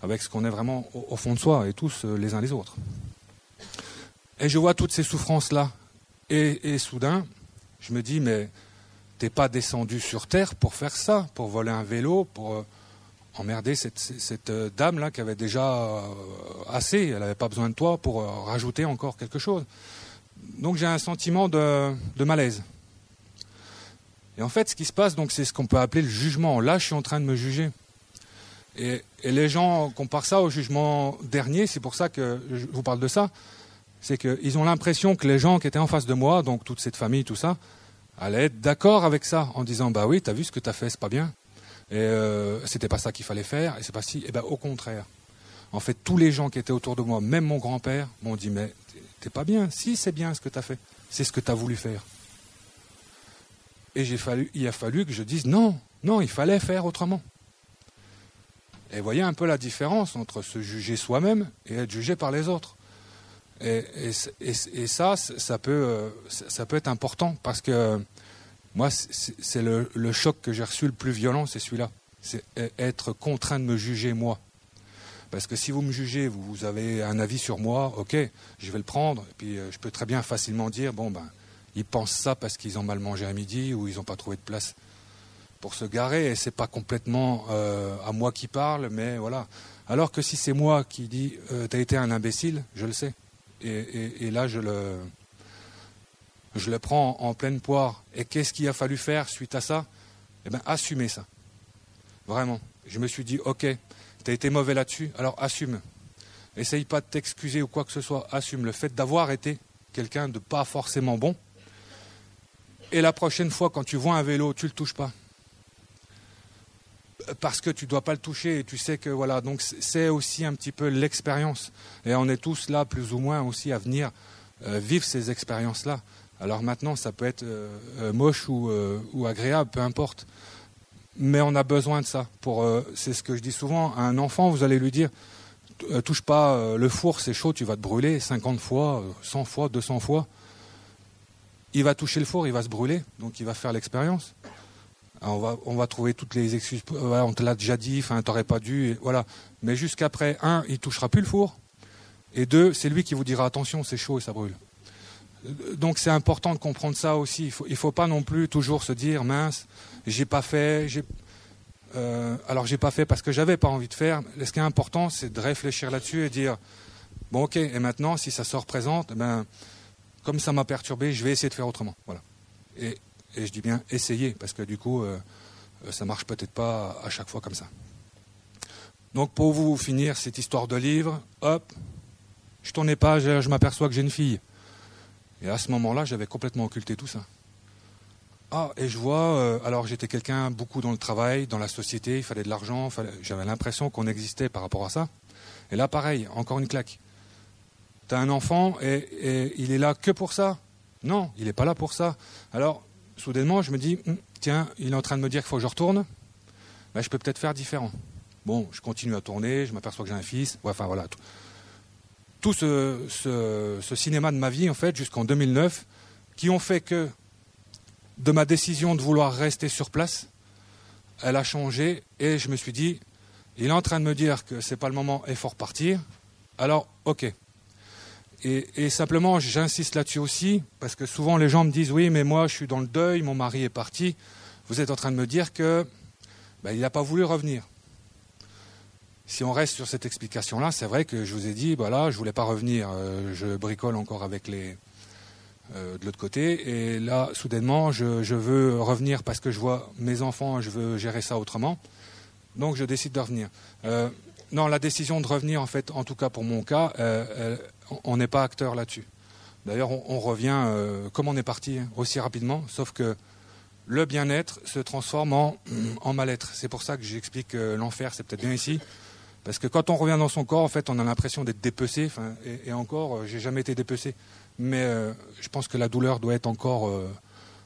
avec ce qu'on est vraiment au, fond de soi et tous les uns les autres. Et je vois toutes ces souffrances là et, et soudain je me dis mais t'es pas descendu sur terre pour faire ça, pour voler un vélo, pour emmerder cette, euh, dame-là qui avait déjà euh, assez, elle n'avait pas besoin de toi pour euh, rajouter encore quelque chose. Donc j'ai un sentiment de, malaise. Et en fait, ce qui se passe, c'est ce qu'on peut appeler le jugement. Là, je suis en train de me juger. Et, les gens comparent ça au jugement dernier. C'est pour ça que je vous parle de ça. C'est qu'ils ont l'impression que les gens qui étaient en face de moi, donc toute cette famille, tout ça, allaient être d'accord avec ça, en disant bah oui, t'as vu ce que t'as fait, c'est pas bien. Et euh, c'était pas ça qu'il fallait faire, et c'est pas si. Et ben au contraire. En fait, tous les gens qui étaient autour de moi, même mon grand-père, m'ont dit Mais t'es pas bien. Si, c'est bien ce que tu as fait. C'est ce que tu as voulu faire. Et fallu, il a fallu que je dise Non, non, il fallait faire autrement. Et voyez un peu la différence entre se juger soi-même et être jugé par les autres. Et, et, ça, ça peut, euh, ça peut être important parce que moi, c'est le, choc que j'ai reçu le plus violent, c'est celui-là. C'est e-, être contraint de me juger moi. Parce que si vous me jugez, vous avez un avis sur moi, ok, je vais le prendre. Et puis euh, je peux très bien facilement dire, bon ben, ils pensent ça parce qu'ils ont mal mangé à midi ou ils n'ont pas trouvé de place pour se garer. Et c'est pas complètement euh, à moi qui parle, mais voilà. Alors que si c'est moi qui dis, euh, tu as été un imbécile, je le sais. et là, je le, je le prends en pleine poire. Et qu'est-ce qu'il a fallu faire suite à ça? Eh bien, assumer ça. Vraiment. Je me suis dit, OK, Tu as été mauvais là-dessus, alors assume. Essaye pas de t'excuser ou quoi que ce soit, assume le fait d'avoir été quelqu'un de pas forcément bon. Et la prochaine fois, quand tu vois un vélo, tu le touches pas. Parce que tu ne dois pas le toucher et tu sais que voilà, donc c'est aussi un petit peu l'expérience. Et on est tous là, plus ou moins, aussi à venir euh, vivre ces expériences-là. Alors maintenant, ça peut être euh, euh, moche ou, ou, agréable, peu importe. Mais on a besoin de ça. C'est ce que je dis souvent. À un enfant, vous allez lui dire, touche pas le four, c'est chaud, tu vas te brûler 50 fois, 100 fois, 200 fois. Il va toucher le four, il va se brûler, donc il va faire l'expérience. On va, trouver toutes les excuses. on te l'a déjà dit, t'aurais pas dû, voilà. Mais jusqu'après, un, il touchera plus le four. Et deux, c'est lui qui vous dira attention, c'est chaud et ça brûle. Donc c'est important de comprendre ça aussi. Il ne faut, pas non plus toujours se dire mince, j'ai pas fait, j'ai, euh, alors j'ai pas fait parce que j'avais pas envie de faire. Ce qui est important, c'est de réfléchir là-dessus et dire bon ok, et maintenant si ça se représente, ben comme ça m'a perturbé, je vais essayer de faire autrement. Voilà. Et, je dis bien essayer parce que du coup, euh, ça marche peut-être pas à chaque fois comme ça. Donc pour vous finir cette histoire de livre, hop, je tournais pas, je, m'aperçois que j'ai une fille. Et à ce moment-là, j'avais complètement occulté tout ça. Ah, et je vois, euh, alors j'étais quelqu'un beaucoup dans le travail, dans la société, il fallait de l'argent, j'avais l'impression qu'on existait par rapport à ça. Et là, pareil, encore une claque. Tu as un enfant et, il est là que pour ça? Non, il n'est pas là pour ça. Alors, soudainement, je me dis, hum, tiens, il est en train de me dire qu'il faut que je retourne. Ben, je peux peut-être faire différent. Bon, je continue à tourner, je m'aperçois que j'ai un fils. enfin, voilà. Tout ce, cinéma de ma vie, en fait, jusqu'en 2009, qui ont fait que de ma décision de vouloir rester sur place, elle a changé et je me suis dit, il est en train de me dire que ce n'est pas le moment et faut repartir, alors ok. Et, simplement, j'insiste là-dessus aussi, parce que souvent les gens me disent, oui, mais moi je suis dans le deuil, mon mari est parti, vous êtes en train de me dire que ben, il n'a pas voulu revenir si on reste sur cette explication-là, c'est vrai que je vous ai dit, voilà, je voulais pas revenir, euh, je bricole encore avec les euh, de l'autre côté, et là, soudainement, je, veux revenir parce que je vois mes enfants, je veux gérer ça autrement, donc je décide de revenir. Euh, non, la décision de revenir, en fait, en tout cas pour mon cas, on n'est pas acteur là-dessus. D'ailleurs, on, revient comme on est parti aussi rapidement, sauf que le bien-être se transforme en, mal-être. C'est pour ça que j'explique que l'enfer, c'est peut-être bien ici. Parce que quand on revient dans son corps, en fait, on a l'impression d'être dépecé. et, encore, euh, j'ai jamais été dépecé. Mais euh, je pense que la douleur doit être encore euh,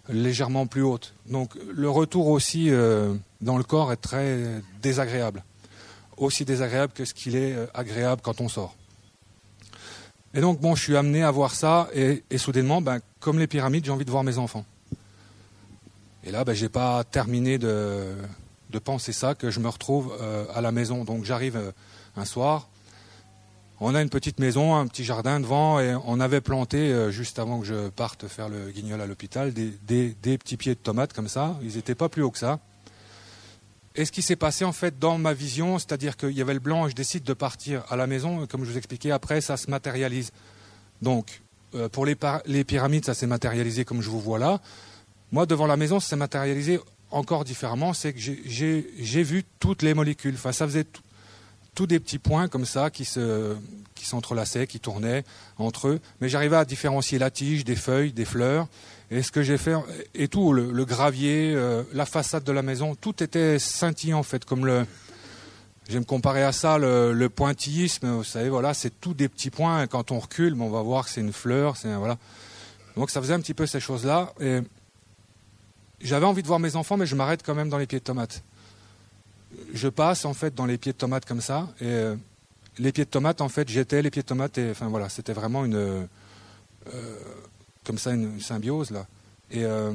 légèrement plus haute. Donc le retour aussi dans le corps est très désagréable. Aussi désagréable que ce qu'il est agréable quand on sort. Et donc, bon, je suis amené à voir ça. Et, soudainement, ben, comme les pyramides, j'ai envie de voir mes enfants. Et là, ben, je n'ai pas terminé de de penser ça que je me retrouve euh, à la maison. Donc j'arrive euh, un soir, on a une petite maison, un petit jardin devant, et on avait planté, euh, juste avant que je parte faire le guignol à l'hôpital, des, petits pieds de tomates comme ça. Ils n'étaient pas plus hauts que ça. Et ce qui s'est passé en fait dans ma vision, c'est-à-dire qu'il y avait le blanc je décide de partir à la maison, comme je vous expliquais, après ça se matérialise. Donc pour les pyramides, ça s'est matérialisé comme je vous vois là. Moi, devant la maison, ça s'est matérialisé encore différemment, c'est que j'ai vu toutes les molécules. Enfin, ça faisait tous des petits points comme ça qui se qui s'entrelaçaient, qui tournaient entre eux. Mais j'arrivais à différencier la tige des feuilles, des fleurs. Et ce que j'ai fait, et tout, le, gravier, euh, la façade de la maison, tout était scintillant en fait, comme le. Je vais me comparer à ça, le, pointillisme. Vous savez, voilà, c'est tout des petits points. quand on recule, on va voir que c'est une fleur, c'est voilà. Donc ça faisait un petit peu ces choses-là. Et j'avais envie de voir mes enfants, mais je m'arrête quand même dans les pieds de tomates. Je passe en fait dans les pieds de tomates comme ça, et euh, les pieds de tomates, en fait, j'étais les pieds de tomates, et enfin voilà, c'était vraiment une, euh, comme ça, une, symbiose là. Et euh,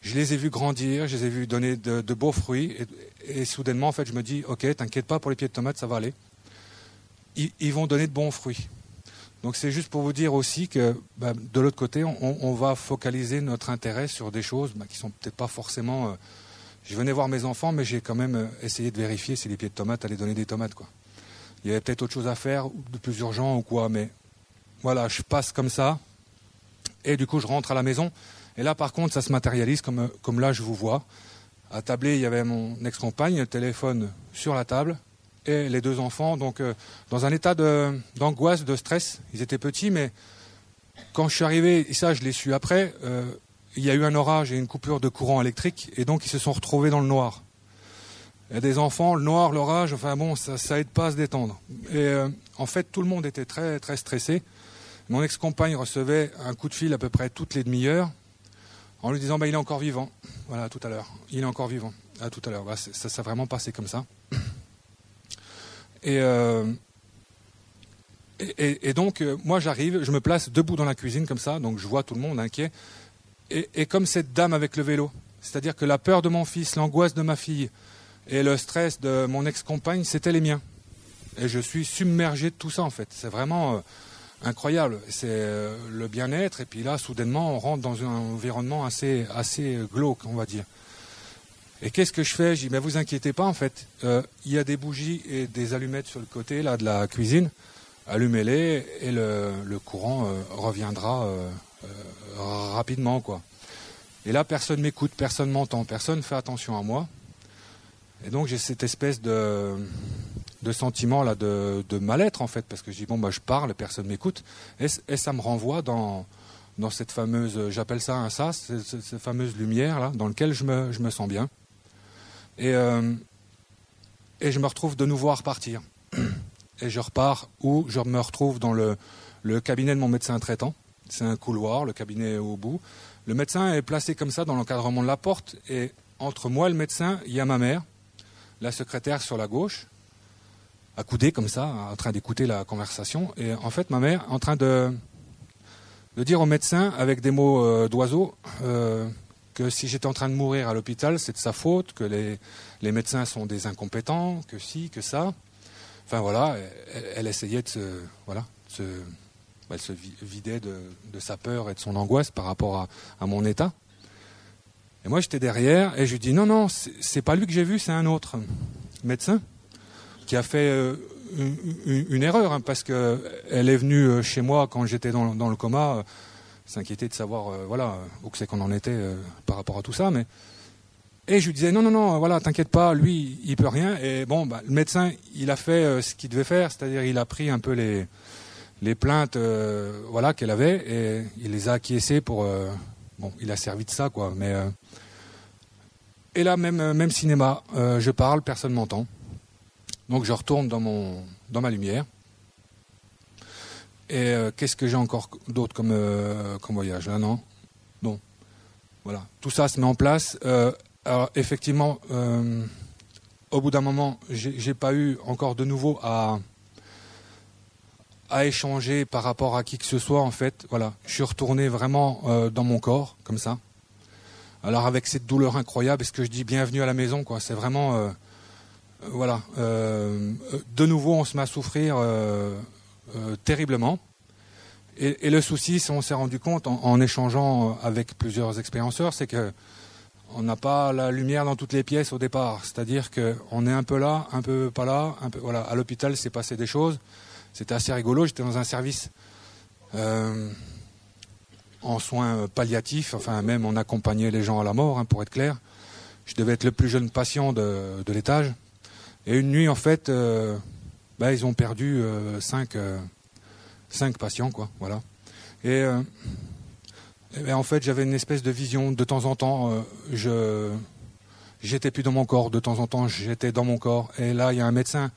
je les ai vus grandir, je les ai vus donner de, beaux fruits, et, soudainement, en fait, je me dis, ok, t'inquiète pas pour les pieds de tomates, ça va aller. ils vont donner de bons fruits. Donc c'est juste pour vous dire aussi que bah, de l'autre côté, on, va focaliser notre intérêt sur des choses bah, qui sont peut-être pas forcément. Euh, je venais voir mes enfants, mais j'ai quand même euh, essayé de vérifier si les pieds de tomates allaient donner des tomates. Il y avait peut-être autre chose à faire, de plus urgent ou quoi, mais voilà, je passe comme ça. Et du coup, je rentre à la maison. Et là, par contre, ça se matérialise comme, euh, là, je vous vois. À tabler, il y avait mon ex-compagne, téléphone sur la table, et les deux enfants, donc dans un état d'angoisse, de, stress. Ils étaient petits, mais quand je suis arrivé, et ça je l'ai su après, il y a eu un orage et une coupure de courant électrique, et donc ils se sont retrouvés dans le noir. Il y a des enfants, le noir, l'orage, enfin bon, ça, ça aide pas à se détendre. Et en fait, tout le monde était très très stressé. Mon ex-compagne recevait un coup de fil à peu près toutes les demi-heures en lui disant bah, il est encore vivant. Voilà, à tout à l'heure. Il est encore vivant. À tout à l'heure. Bah, ça s'est vraiment passé comme ça. Et, euh, et, donc, euh, moi, j'arrive, je me place debout dans la cuisine comme ça, donc je vois tout le monde inquiet. Et, comme cette dame avec le vélo, c'est-à-dire que la peur de mon fils, l'angoisse de ma fille et le stress de mon ex-compagne, c'était les miens. Et je suis submergé de tout ça, en fait. C'est vraiment. Euh, incroyable. C'est le bien-être, et puis là, soudainement, on rentre dans un environnement assez, assez glauque, on va dire. Et qu'est-ce que je fais? Je dis, mais vous inquiétez pas, en fait, euh, il y a des bougies et des allumettes sur le côté là de la cuisine. Allumez-les et le, courant euh, reviendra rapidement, quoi. Et là, personne m'écoute, personne m'entend, personne fait attention à moi. Et donc j'ai cette espèce de, de sentiment là de, mal-être en fait parce que je dis bon bah je parle personne m'écoute et, ça me renvoie dans dans cette fameuse j'appelle ça un sas cette, fameuse lumière là dans laquelle je me, je me sens bien et euh, et je me retrouve de nouveau à repartir. Et je repars où je me retrouve dans le, cabinet de mon médecin traitant. C'est un couloir le cabinet est au bout. Le médecin est placé comme ça dans l'encadrement de la porte et entre moi et le médecin il y a ma mère la secrétaire sur la gauche accoudée comme ça, en train d'écouter la conversation. Et en fait, ma mère en train de, de dire au médecin, avec des mots euh, d'oiseau, euh, que si j'étais en train de mourir à l'hôpital, c'est de sa faute, que les, les, médecins sont des incompétents, que si, que ça. Enfin voilà, elle, essayait de se, voilà, se, elle se vidait de, de, sa peur et de son angoisse par rapport à, à mon état. Et moi j'étais derrière et je lui dis non non, c'est pas lui que j'ai vu, c'est un autre médecin qui a fait euh, une, erreur, hein, parce qu'elle est venue euh, chez moi quand j'étais dans, le coma, euh, s'inquiéter de savoir voilà, où c'est qu'on en était par rapport à tout ça. Mais... Et je lui disais, non, non, non, voilà, t'inquiète pas, lui, il peut rien. Et bon, bah, le médecin, il a fait ce qu'il devait faire, c'est-à-dire il a pris un peu les, les plaintes voilà, qu'elle avait et il les a acquiescées pour... bon, il a servi de ça, quoi. Mais... et là, même, même cinéma, je parle, personne m'entend. Donc je retourne dans, mon, dans ma lumière. Et euh, qu'est-ce que j'ai encore d'autre comme, euh, comme voyage Là, non? Voilà. Tout ça se met en place. Euh, alors, effectivement, au bout d'un moment, j'ai pas eu encore de nouveau à, à échanger par rapport à qui que ce soit, en fait. Voilà. Je suis retourné vraiment dans mon corps, comme ça. Alors, avec cette douleur incroyable, est-ce que je dis bienvenue à la maison, quoi? C'est vraiment voilà. De nouveau, on se met à souffrir euh, euh, terriblement. Et, le souci, on s'est rendu compte en, échangeant avec plusieurs expérienceurs, c'est que on n'a pas la lumière dans toutes les pièces au départ. C'est-à-dire qu'on est un peu là, un peu pas là. Voilà. À l'hôpital, c'est passé des choses. C'était assez rigolo. J'étais dans un service en soins palliatifs. Enfin, même on accompagnait les gens à la mort, hein, pour être clair. Je devais être le plus jeune patient de l'étage. Et une nuit, en fait, euh, bah, ils ont perdu euh, cinq, euh, cinq, patients, quoi. Voilà. Et, ben, en fait, j'avais une espèce de vision. De temps en temps, je j'étais plus dans mon corps. De temps en temps, j'étais dans mon corps. Et là, il y a un médecin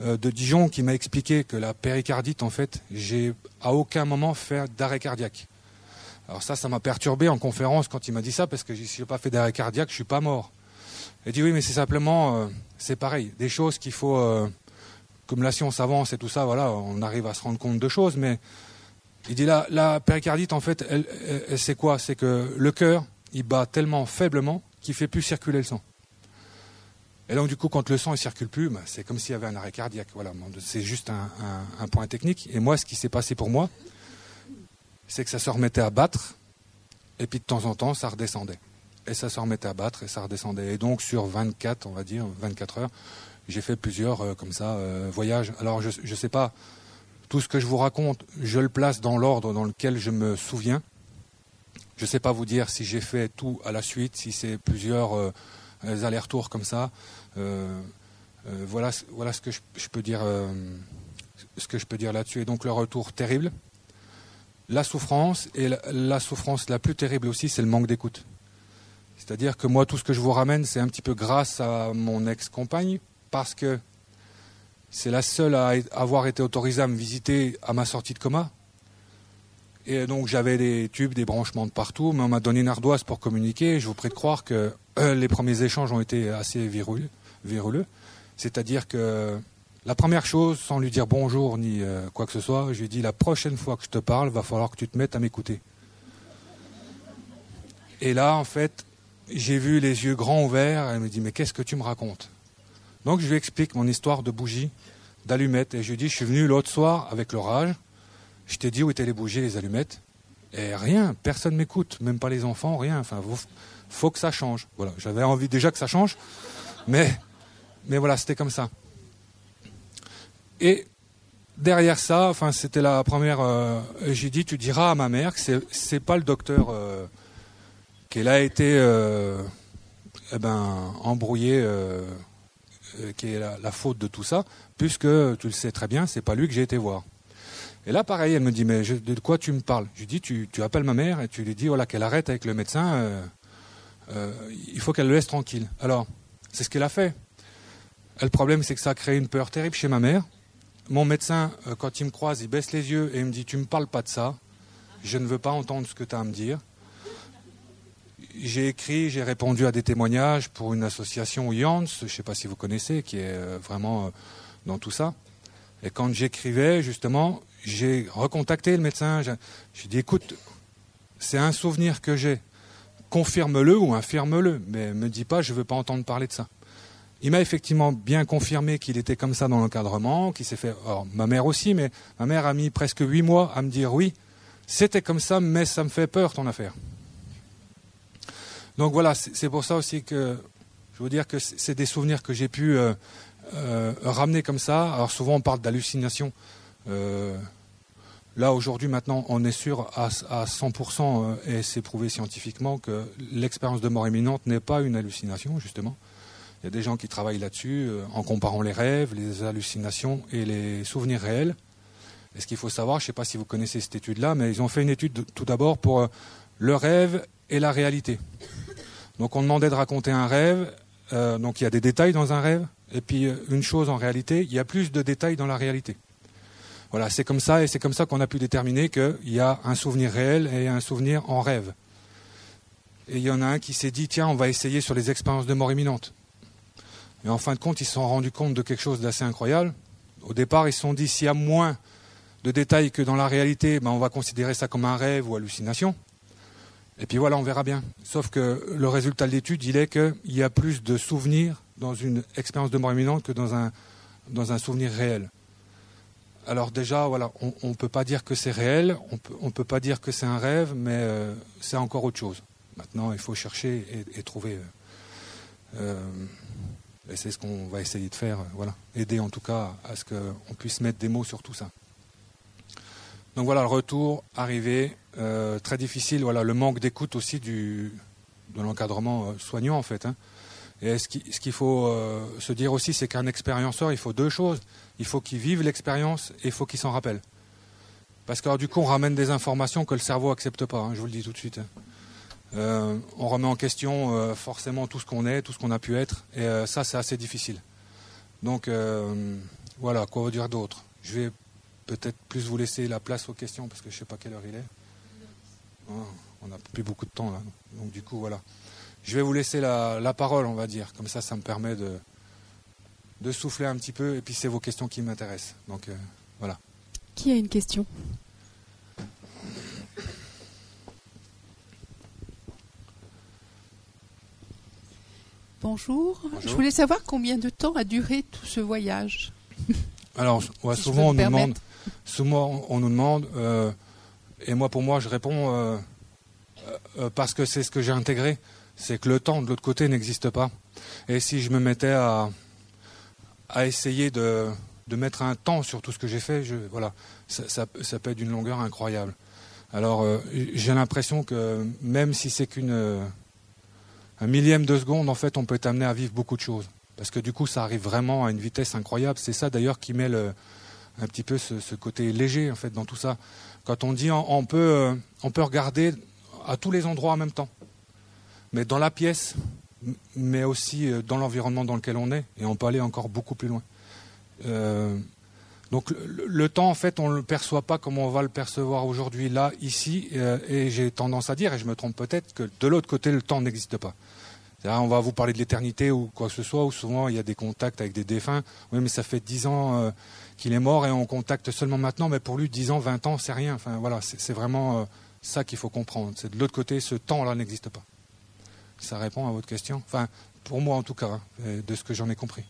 de Dijon qui m'a expliqué que la péricardite, en fait, j'ai à aucun moment fait d'arrêt cardiaque. Alors ça, ça m'a perturbé en conférence quand il m'a dit ça, parce que si je n'ai pas fait d'arrêt cardiaque, je suis pas mort. Il dit oui, mais c'est simplement, euh, c'est pareil, des choses qu'il faut, euh, comme la science avance et tout ça, voilà, on arrive à se rendre compte de choses, mais il dit là, la péricardite, en fait, elle, c'est quoi? C'est que le cœur, il bat tellement faiblement qu'il fait plus circuler le sang. Et donc du coup, quand le sang ne circule plus, bah, c'est comme s'il y avait un arrêt cardiaque. Voilà, c'est juste un, un, point technique. Et moi, ce qui s'est passé pour moi, c'est que ça se remettait à battre, et puis de temps en temps, ça redescendait et ça se remettait à battre et ça redescendait. Et donc sur 24, on va dire, 24 heures, j'ai fait plusieurs euh, comme ça euh, voyages. Alors je ne sais pas, tout ce que je vous raconte, je le place dans l'ordre dans lequel je me souviens. Je ne sais pas vous dire si j'ai fait tout à la suite, si c'est plusieurs euh, allers-retours comme ça. voilà, voilà ce que je, peux dire, ce que je peux dire là-dessus. Et donc le retour terrible, la souffrance et la souffrance la plus terrible aussi, c'est le manque d'écoute. C'est-à-dire que moi, tout ce que je vous ramène, c'est un petit peu grâce à mon ex-compagne, parce que c'est la seule à avoir été autorisée à me visiter à ma sortie de coma. Et donc j'avais des tubes, des branchements de partout, mais on m'a donné une ardoise pour communiquer. Je vous prie de croire que euh, les premiers échanges ont été assez véruleux. C'est-à-dire que la première chose, sans lui dire bonjour ni euh, quoi que ce soit, je lui ai dit la prochaine fois que je te parle, va falloir que tu te mettes à m'écouter. Et là, en fait, j'ai vu les yeux grands ouverts. Elle me dit mais qu'est-ce que tu me racontes? Donc je lui explique mon histoire de bougies, d'allumettes, et je lui dis, je suis venu l'autre soir avec l'orage, je t'ai dit où étaient les bougies, les allumettes, et rien, personne m'écoute, même pas les enfants, rien. Enfin, faut que ça change. Voilà, j'avais envie déjà que ça change, mais, mais voilà, c'était comme ça. Et derrière ça, enfin, c'était la première. Euh, j'ai dit, tu diras à ma mère que c'est, pas le docteur euh, qu'elle a été, euh, eh ben, embrouillé euh, qui est la, faute de tout ça, puisque tu le sais très bien, c'est pas lui que j'ai été voir. Et là, pareil, elle me dit, mais de quoi tu me parles? Je lui dis, tu, appelles ma mère et tu lui dis, voilà, qu'elle arrête avec le médecin, euh, euh, il faut qu'elle le laisse tranquille. Alors, c'est ce qu'elle a fait. le problème, c'est que ça a créé une peur terrible chez ma mère. Mon médecin, quand il me croise, il baisse les yeux et il me dit, tu me parles pas de ça, je ne veux pas entendre ce que tu as à me dire j'ai écrit, j'ai répondu à des témoignages pour une association Yans, je ne sais pas si vous connaissez, qui est euh, vraiment euh, dans tout ça. Et quand j'écrivais, justement, j'ai recontacté le médecin. J'ai dit, écoute, c'est un souvenir que j'ai. Confirme-le ou infirme-le, mais me dis pas, je ne veux pas entendre parler de ça. Il m'a effectivement bien confirmé qu'il était comme ça dans l'encadrement, qu'il s'est fait. Alors, ma mère aussi, mais ma mère a mis presque huit mois à me dire oui, c'était comme ça, mais ça me fait peur ton affaire. Donc voilà, c'est pour ça aussi que je veux dire que c'est des souvenirs que j'ai pu euh, euh, ramener comme ça. Alors souvent on parle d'hallucination. Euh, là aujourd'hui maintenant on est sûr à, 100% et c'est prouvé scientifiquement que l'expérience de mort imminente n'est pas une hallucination justement. Il y a des gens qui travaillent là-dessus en comparant les rêves, les hallucinations et les souvenirs réels. Et ce qu'il faut savoir, je ne sais pas si vous connaissez cette étude-là, mais ils ont fait une étude tout d'abord pour le rêve et la réalité. Donc on demandait de raconter un rêve, euh, donc il y a des détails dans un rêve, et puis euh, une chose en réalité, il y a plus de détails dans la réalité. Voilà, c'est comme ça, et c'est comme ça qu'on a pu déterminer qu'il y a un souvenir réel et un souvenir en rêve. Et il y en a un qui s'est dit, tiens, on va essayer sur les expériences de mort imminente. Et en fin de compte, ils se sont rendus compte de quelque chose d'assez incroyable. Au départ, ils se sont dit, s'il y a moins de détails que dans la réalité, ben, on va considérer ça comme un rêve ou hallucination. Et puis voilà, on verra bien. Sauf que le résultat de l'étude, il est qu'il y a plus de souvenirs dans une expérience de mort imminente que dans un, dans un souvenir réel. Alors déjà, voilà, on ne peut pas dire que c'est réel, on ne peut pas dire que c'est un rêve, mais euh, c'est encore autre chose. Maintenant, il faut chercher et, trouver. Euh, euh, et c'est ce qu'on va essayer de faire. voilà, aider en tout cas à ce qu'on puisse mettre des mots sur tout ça. Donc voilà, le retour, arrivé, euh, très difficile. Voilà, le manque d'écoute aussi du, de l'encadrement euh, soignant en fait. Hein. Et ce qu'il faut euh, se dire aussi, c'est qu'un expérienceur, il faut deux choses. Il faut qu'il vive l'expérience et il faut qu'il s'en rappelle. Parce que du coup, on ramène des informations que le cerveau accepte pas. Hein, je vous le dis tout de suite. Hein. on remet en question forcément tout ce qu'on est, tout ce qu'on a pu être, et ça, c'est assez difficile. Donc voilà, quoi vous dire d'autre? Je vais peut-être plus vous laisser la place aux questions parce que je ne sais pas quelle heure il est. Ah, on n'a plus beaucoup de temps là. Donc du coup, voilà. Je vais vous laisser la, parole, on va dire. Comme ça, ça me permet de, de souffler un petit peu. Et puis, c'est vos questions qui m'intéressent. Donc euh, voilà. Qui a une question? Bonjour. Je voulais savoir combien de temps a duré tout ce voyage. Alors, souvent, on nous demande, Souvent, on nous demande, euh, et moi, pour moi, je réponds euh, euh, parce que c'est ce que j'ai intégré, c'est que le temps de l'autre côté n'existe pas. Et si je me mettais à, essayer de, mettre un temps sur tout ce que j'ai fait, voilà, ça, ça, peut être d'une longueur incroyable. Alors, j'ai l'impression que même si c'est qu'une un millième de seconde, en fait, on peut être amené à vivre beaucoup de choses. Parce que du coup, ça arrive vraiment à une vitesse incroyable. C'est ça d'ailleurs qui met un petit peu ce, côté léger en fait dans tout ça. Quand on dit on, peut, euh, on peut regarder à tous les endroits en même temps, mais dans la pièce, mais aussi euh, dans l'environnement dans lequel on est, et on peut aller encore beaucoup plus loin. Euh, donc le, temps, en fait, on ne le perçoit pas comme on va le percevoir aujourd'hui, là, ici, et j'ai tendance à dire, et je me trompe peut-être, que de l'autre côté, le temps n'existe pas. On va vous parler de l'éternité ou quoi que ce soit, ou souvent il y a des contacts avec des défunts. Oui, mais ça fait dix ans euh, qu'il est mort et on contacte seulement maintenant, mais pour lui, dix ans, vingt ans, c'est rien. Voilà, c'est vraiment euh, ça qu'il faut comprendre. C'est de l'autre côté, ce temps-là n'existe pas. Ça répond à votre question? Enfin, pour moi en tout cas, hein, de ce que j'en ai compris.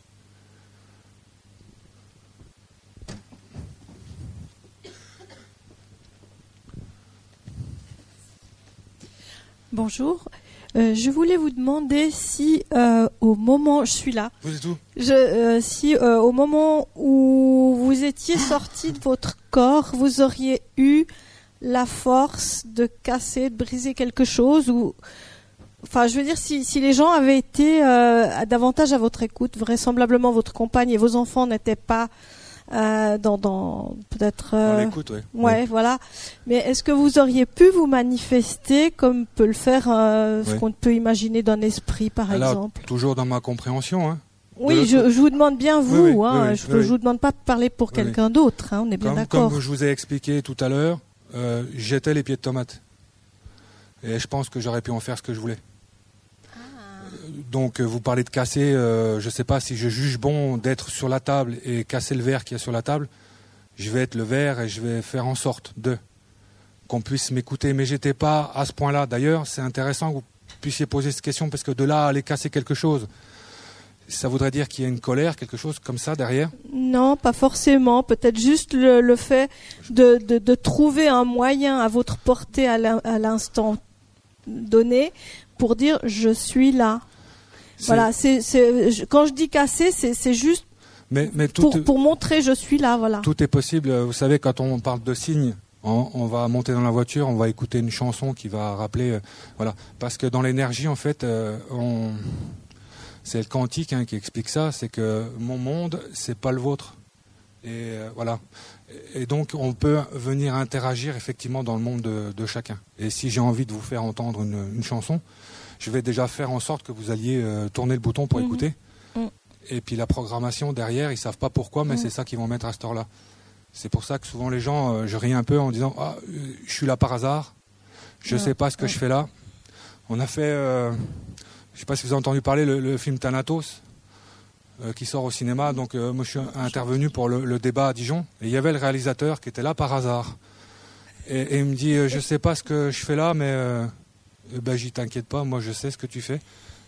Bonjour. Euh, je voulais vous demander si euh, au moment, je suis là. Vous êtes où? Je, euh, Si au moment où vous étiez sorti de votre corps, vous auriez eu la force de casser, de briser quelque chose ou Enfin, je veux dire, si, si les gens avaient été davantage à votre écoute, vraisemblablement votre compagne et vos enfants n'étaient pas euh, dans, dans peut-être. Euh, ouais, voilà. Mais est-ce que vous auriez pu vous manifester comme peut le faire euh, ce qu'on peut imaginer d'un esprit, par exemple? Toujours dans ma compréhension. Hein. Oui, je, je, vous demande bien vous. hein, je ne vous demande pas de parler pour quelqu'un d'autre. Hein, on est bien d'accord. Comme je vous ai expliqué tout à l'heure, j'étais les pieds de tomate. Et je pense que j'aurais pu en faire ce que je voulais. Donc euh, vous parlez de casser, euh, je ne sais pas si je juge bon d'être sur la table et casser le verre qui est sur la table. Je vais être le verre et je vais faire en sorte de qu'on puisse m'écouter. Mais j'étais pas à ce point-là. D'ailleurs, c'est intéressant que vous puissiez poser cette question parce que de là à aller casser quelque chose, ça voudrait dire qu'il y a une colère, quelque chose comme ça derrière? Non, pas forcément. Peut-être juste le, fait de, trouver un moyen à votre portée à l'instant donné pour dire je suis là. Voilà, c'est, quand je dis casser, c'est juste mais, mais pour, pour, montrer je suis là. Voilà. Tout est possible. Vous savez, quand on parle de signes, on, va monter dans la voiture, on va écouter une chanson qui va rappeler. Euh, voilà, parce que dans l'énergie, en fait, euh, on, c'est le quantique hein, qui explique ça. C'est que mon monde, c'est pas le vôtre. Et euh, voilà. Et donc, on peut venir interagir effectivement dans le monde de, chacun. Et si j'ai envie de vous faire entendre une chanson, je vais déjà faire en sorte que vous alliez euh, tourner le bouton pour mhm. écouter. Mm. Et puis la programmation derrière, ils savent pas pourquoi, mais mm. c'est ça qu'ils vont mettre à cette heure-là. C'est pour ça que souvent les gens, euh, je ris un peu en disant ah, euh, je suis là par hasard, je ne sais pas ce que je fais là. On a fait, je ne sais pas si vous avez entendu parler le, film Thanatos qui sort au cinéma. Donc moi je suis intervenu pour le, débat à Dijon et il y avait le réalisateur qui était là par hasard. Et, et il me dit je ne sais pas ce que je fais là, mais eh ben, j'y t'inquiète pas, moi je sais ce que tu fais.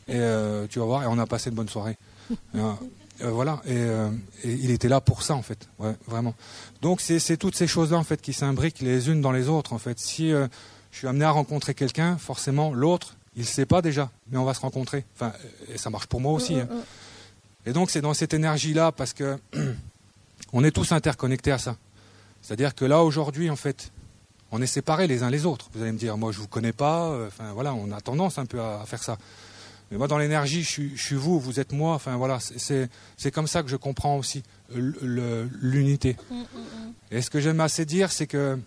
Et euh, tu vas voir, et on a passé une bonne soirée. Euh, euh, voilà, et, il était là pour ça en fait, vraiment. Donc c'est toutes ces choses-là en fait qui s'imbriquent les unes dans les autres en fait. Si je suis amené à rencontrer quelqu'un, forcément l'autre, il ne sait pas déjà, mais on va se rencontrer. Enfin, et ça marche pour moi aussi. Hein. Et donc c'est dans cette énergie-là parce que on est tous interconnectés à ça. C'est-à-dire que là aujourd'hui en fait, on est séparés les uns les autres. Vous allez me dire, moi je vous connais pas. Euh, enfin voilà, on a tendance un peu à, faire ça. Mais moi dans l'énergie, je, suis vous, vous êtes moi. Enfin voilà, c'est comme ça que je comprends aussi l'unité. Mm, mm, mm. Et ce que j'aime assez dire, c'est que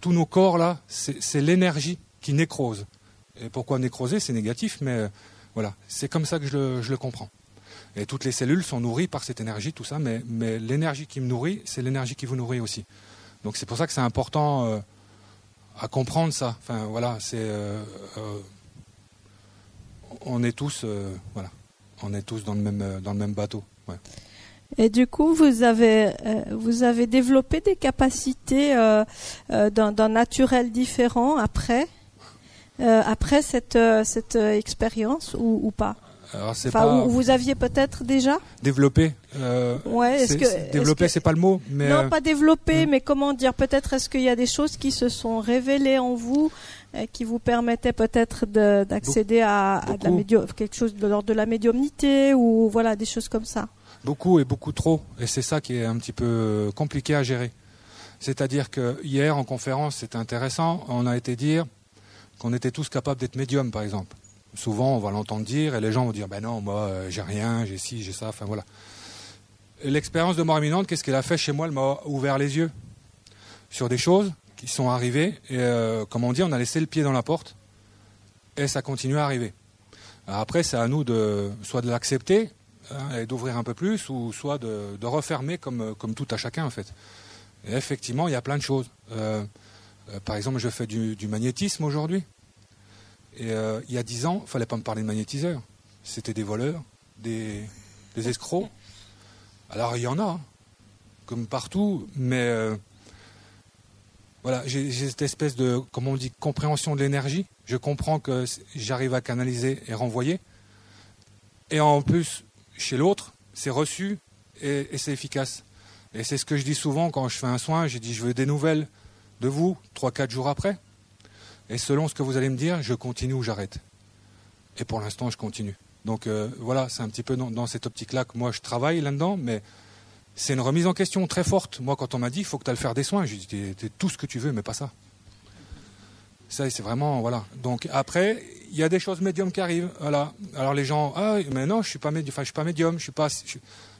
tous nos corps là, c'est l'énergie qui nécrose. Et pourquoi nécroser? C'est négatif, mais euh, voilà, c'est comme ça que je le, comprends. Et toutes les cellules sont nourries par cette énergie, tout ça, mais, mais l'énergie qui me nourrit, c'est l'énergie qui vous nourrit aussi. Donc c'est pour ça que c'est important. Euh, à comprendre ça. Enfin voilà, c'est euh, euh, on est tous euh, voilà, on est tous dans le même dans le même bateau. Et du coup, vous avez vous avez développé des capacités d'un naturel différent après après cette cette expérience ou, ou pas? Enfin, vous aviez peut-être déjà développé. Euh, ouais, est-ce que développer, c'est pas le mot, mais non, euh, pas développer, hmm. mais comment dire Peut-être est-ce qu'il y a des choses qui se sont révélées en vous euh, qui vous permettaient peut-être d'accéder à, de la quelque chose de l'ordre de la médiumnité ou voilà des choses comme ça. Beaucoup et beaucoup trop, et c'est ça qui est un petit peu compliqué à gérer. C'est-à-dire que hier en conférence, c'était intéressant, on a été dire qu'on était tous capables d'être médium, par exemple. Souvent, on va l'entendre dire et les gens vont dire, ben non, moi, euh, j'ai rien, j'ai ci, j'ai ça, enfin voilà. L'expérience de mort imminente, qu'est-ce qu'elle a fait chez moi? Elle m'a ouvert les yeux sur des choses qui sont arrivées et, euh, comme on dit, on a laissé le pied dans la porte et ça continue à arriver. après, c'est à nous de soit de l'accepter hein, et d'ouvrir un peu plus, ou soit de, refermer comme, comme tout à chacun en fait. Effectivement, il y a plein de choses. Euh, euh, par exemple, je fais du, magnétisme aujourd'hui. Et euh, il y a dix ans, il fallait pas me parler de magnétiseurs. C'était des voleurs, des, escrocs. Alors il y en a, hein, comme partout, mais voilà, j'ai cette espèce de, comment on dit, compréhension de l'énergie. Je comprends que j'arrive à canaliser et renvoyer. Et en plus, chez l'autre, c'est reçu et, c'est efficace. Et c'est ce que je dis souvent quand je fais un soin. J'ai dit, je veux des nouvelles de vous, trois, quatre jours après. Et selon ce que vous allez me dire, je continue ou j'arrête. Et pour l'instant, je continue. Donc euh, voilà, c'est un petit peu dans, cette optique-là que moi je travaille là-dedans, mais c'est une remise en question très forte. Moi, quand on m'a dit, il faut que tu ailles faire des soins, j'ai dit, tout ce que tu veux, mais pas ça. Ça, c'est vraiment, voilà. Donc après, il y a des choses médiums qui arrivent. Voilà. Alors les gens, ah, mais non, je suis pas médium, enfin, je suis pas médium, je suis pas.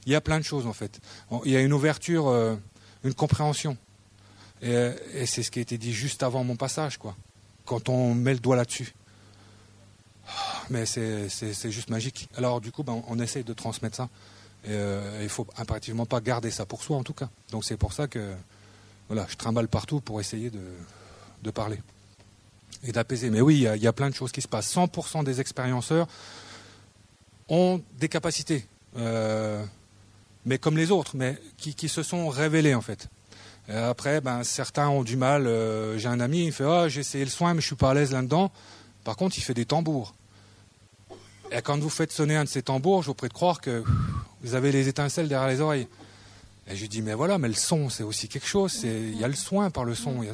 Il y a plein de choses en fait. Il y a une ouverture, euh, une compréhension. Et, c'est ce qui a été dit juste avant mon passage, quoi. Quand on met le doigt là-dessus. Mais c'est juste magique. Alors du coup, ben, on essaye de transmettre ça. Et, euh, il faut impérativement pas garder ça pour soi, en tout cas. Donc c'est pour ça que voilà, je trimballe partout pour essayer de parler et d'apaiser. Mais oui, il y, a plein de choses qui se passent. 100% des expérienceurs ont des capacités, euh, mais comme les autres, mais qui, se sont révélées en fait. Après, ben, certains ont du mal. Euh, j'ai un ami, il fait ah, j'ai essayé le soin, mais je suis pas à l'aise là-dedans. Par contre, il fait des tambours. Et quand vous faites sonner un de ces tambours, je vous prie de croire que vous avez les étincelles derrière les oreilles. Et je lui dis, mais voilà, mais le son, c'est aussi quelque chose. Il y a le soin par le son.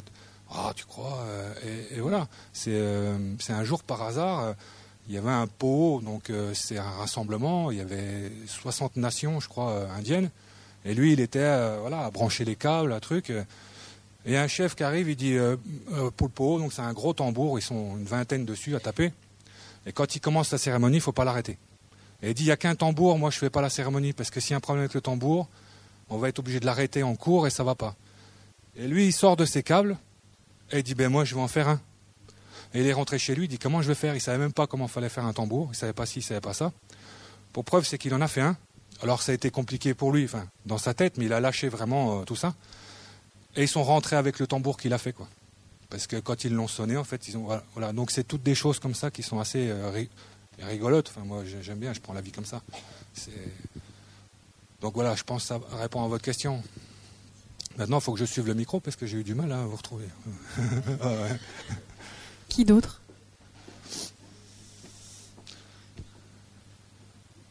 Ah, tu crois euh, et, voilà. Euh, c'est un jour par hasard. Euh, il y avait un pot, donc c'est un rassemblement. Il y avait 60 nations, je crois, indiennes. Et lui, il était voilà, à brancher les câbles, un truc. Et un chef qui arrive, il dit le pot, donc c'est un gros tambour, ils sont une vingtaine dessus à taper. Et quand il commence la cérémonie, il ne faut pas l'arrêter. Et il dit il n'y a qu'un tambour, moi je ne fais pas la cérémonie, parce que s'il y a un problème avec le tambour, on va être obligé de l'arrêter en cours et ça va pas. Et lui, il sort de ses câbles, et il dit, ben moi je vais en faire un. Et il est rentré chez lui, il dit, comment je vais faire? Il savait même pas comment fallait faire un tambour, il savait pas ci, il savait pas ça. Pour preuve, c'est qu'il en a fait un. Alors ça a été compliqué pour lui, enfin, dans sa tête, mais il a lâché vraiment euh, tout ça. Et ils sont rentrés avec le tambour qu'il a fait, quoi. Parce que quand ils l'ont sonné, en fait, ils ont. Voilà. Donc c'est toutes des choses comme ça qui sont assez euh, rigolotes. Enfin, moi, j'aime bien, je prends la vie comme ça. Donc voilà, je pense que ça répond à votre question. Maintenant, il faut que je suive le micro parce que j'ai eu du mal à vous retrouver. Ah Qui d'autre?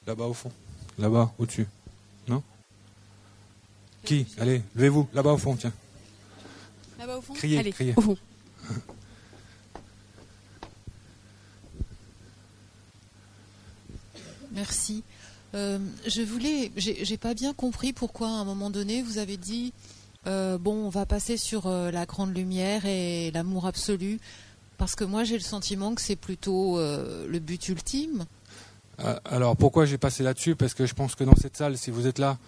Là-bas au fond. Là-bas, au-dessus. Non Qui Allez, levez-vous. Là-bas au fond, tiens. Là-bas au fond Criez, Allez, criez. Au fond. Merci. Euh, je voulais, j'ai pas bien compris pourquoi à un moment donné vous avez dit euh, bon, on va passer sur euh, la grande lumière et l'amour absolu, parce que moi j'ai le sentiment que c'est plutôt euh, le but ultime. Alors pourquoi j'ai passé là-dessus? Parce que je pense que dans cette salle, si vous êtes là,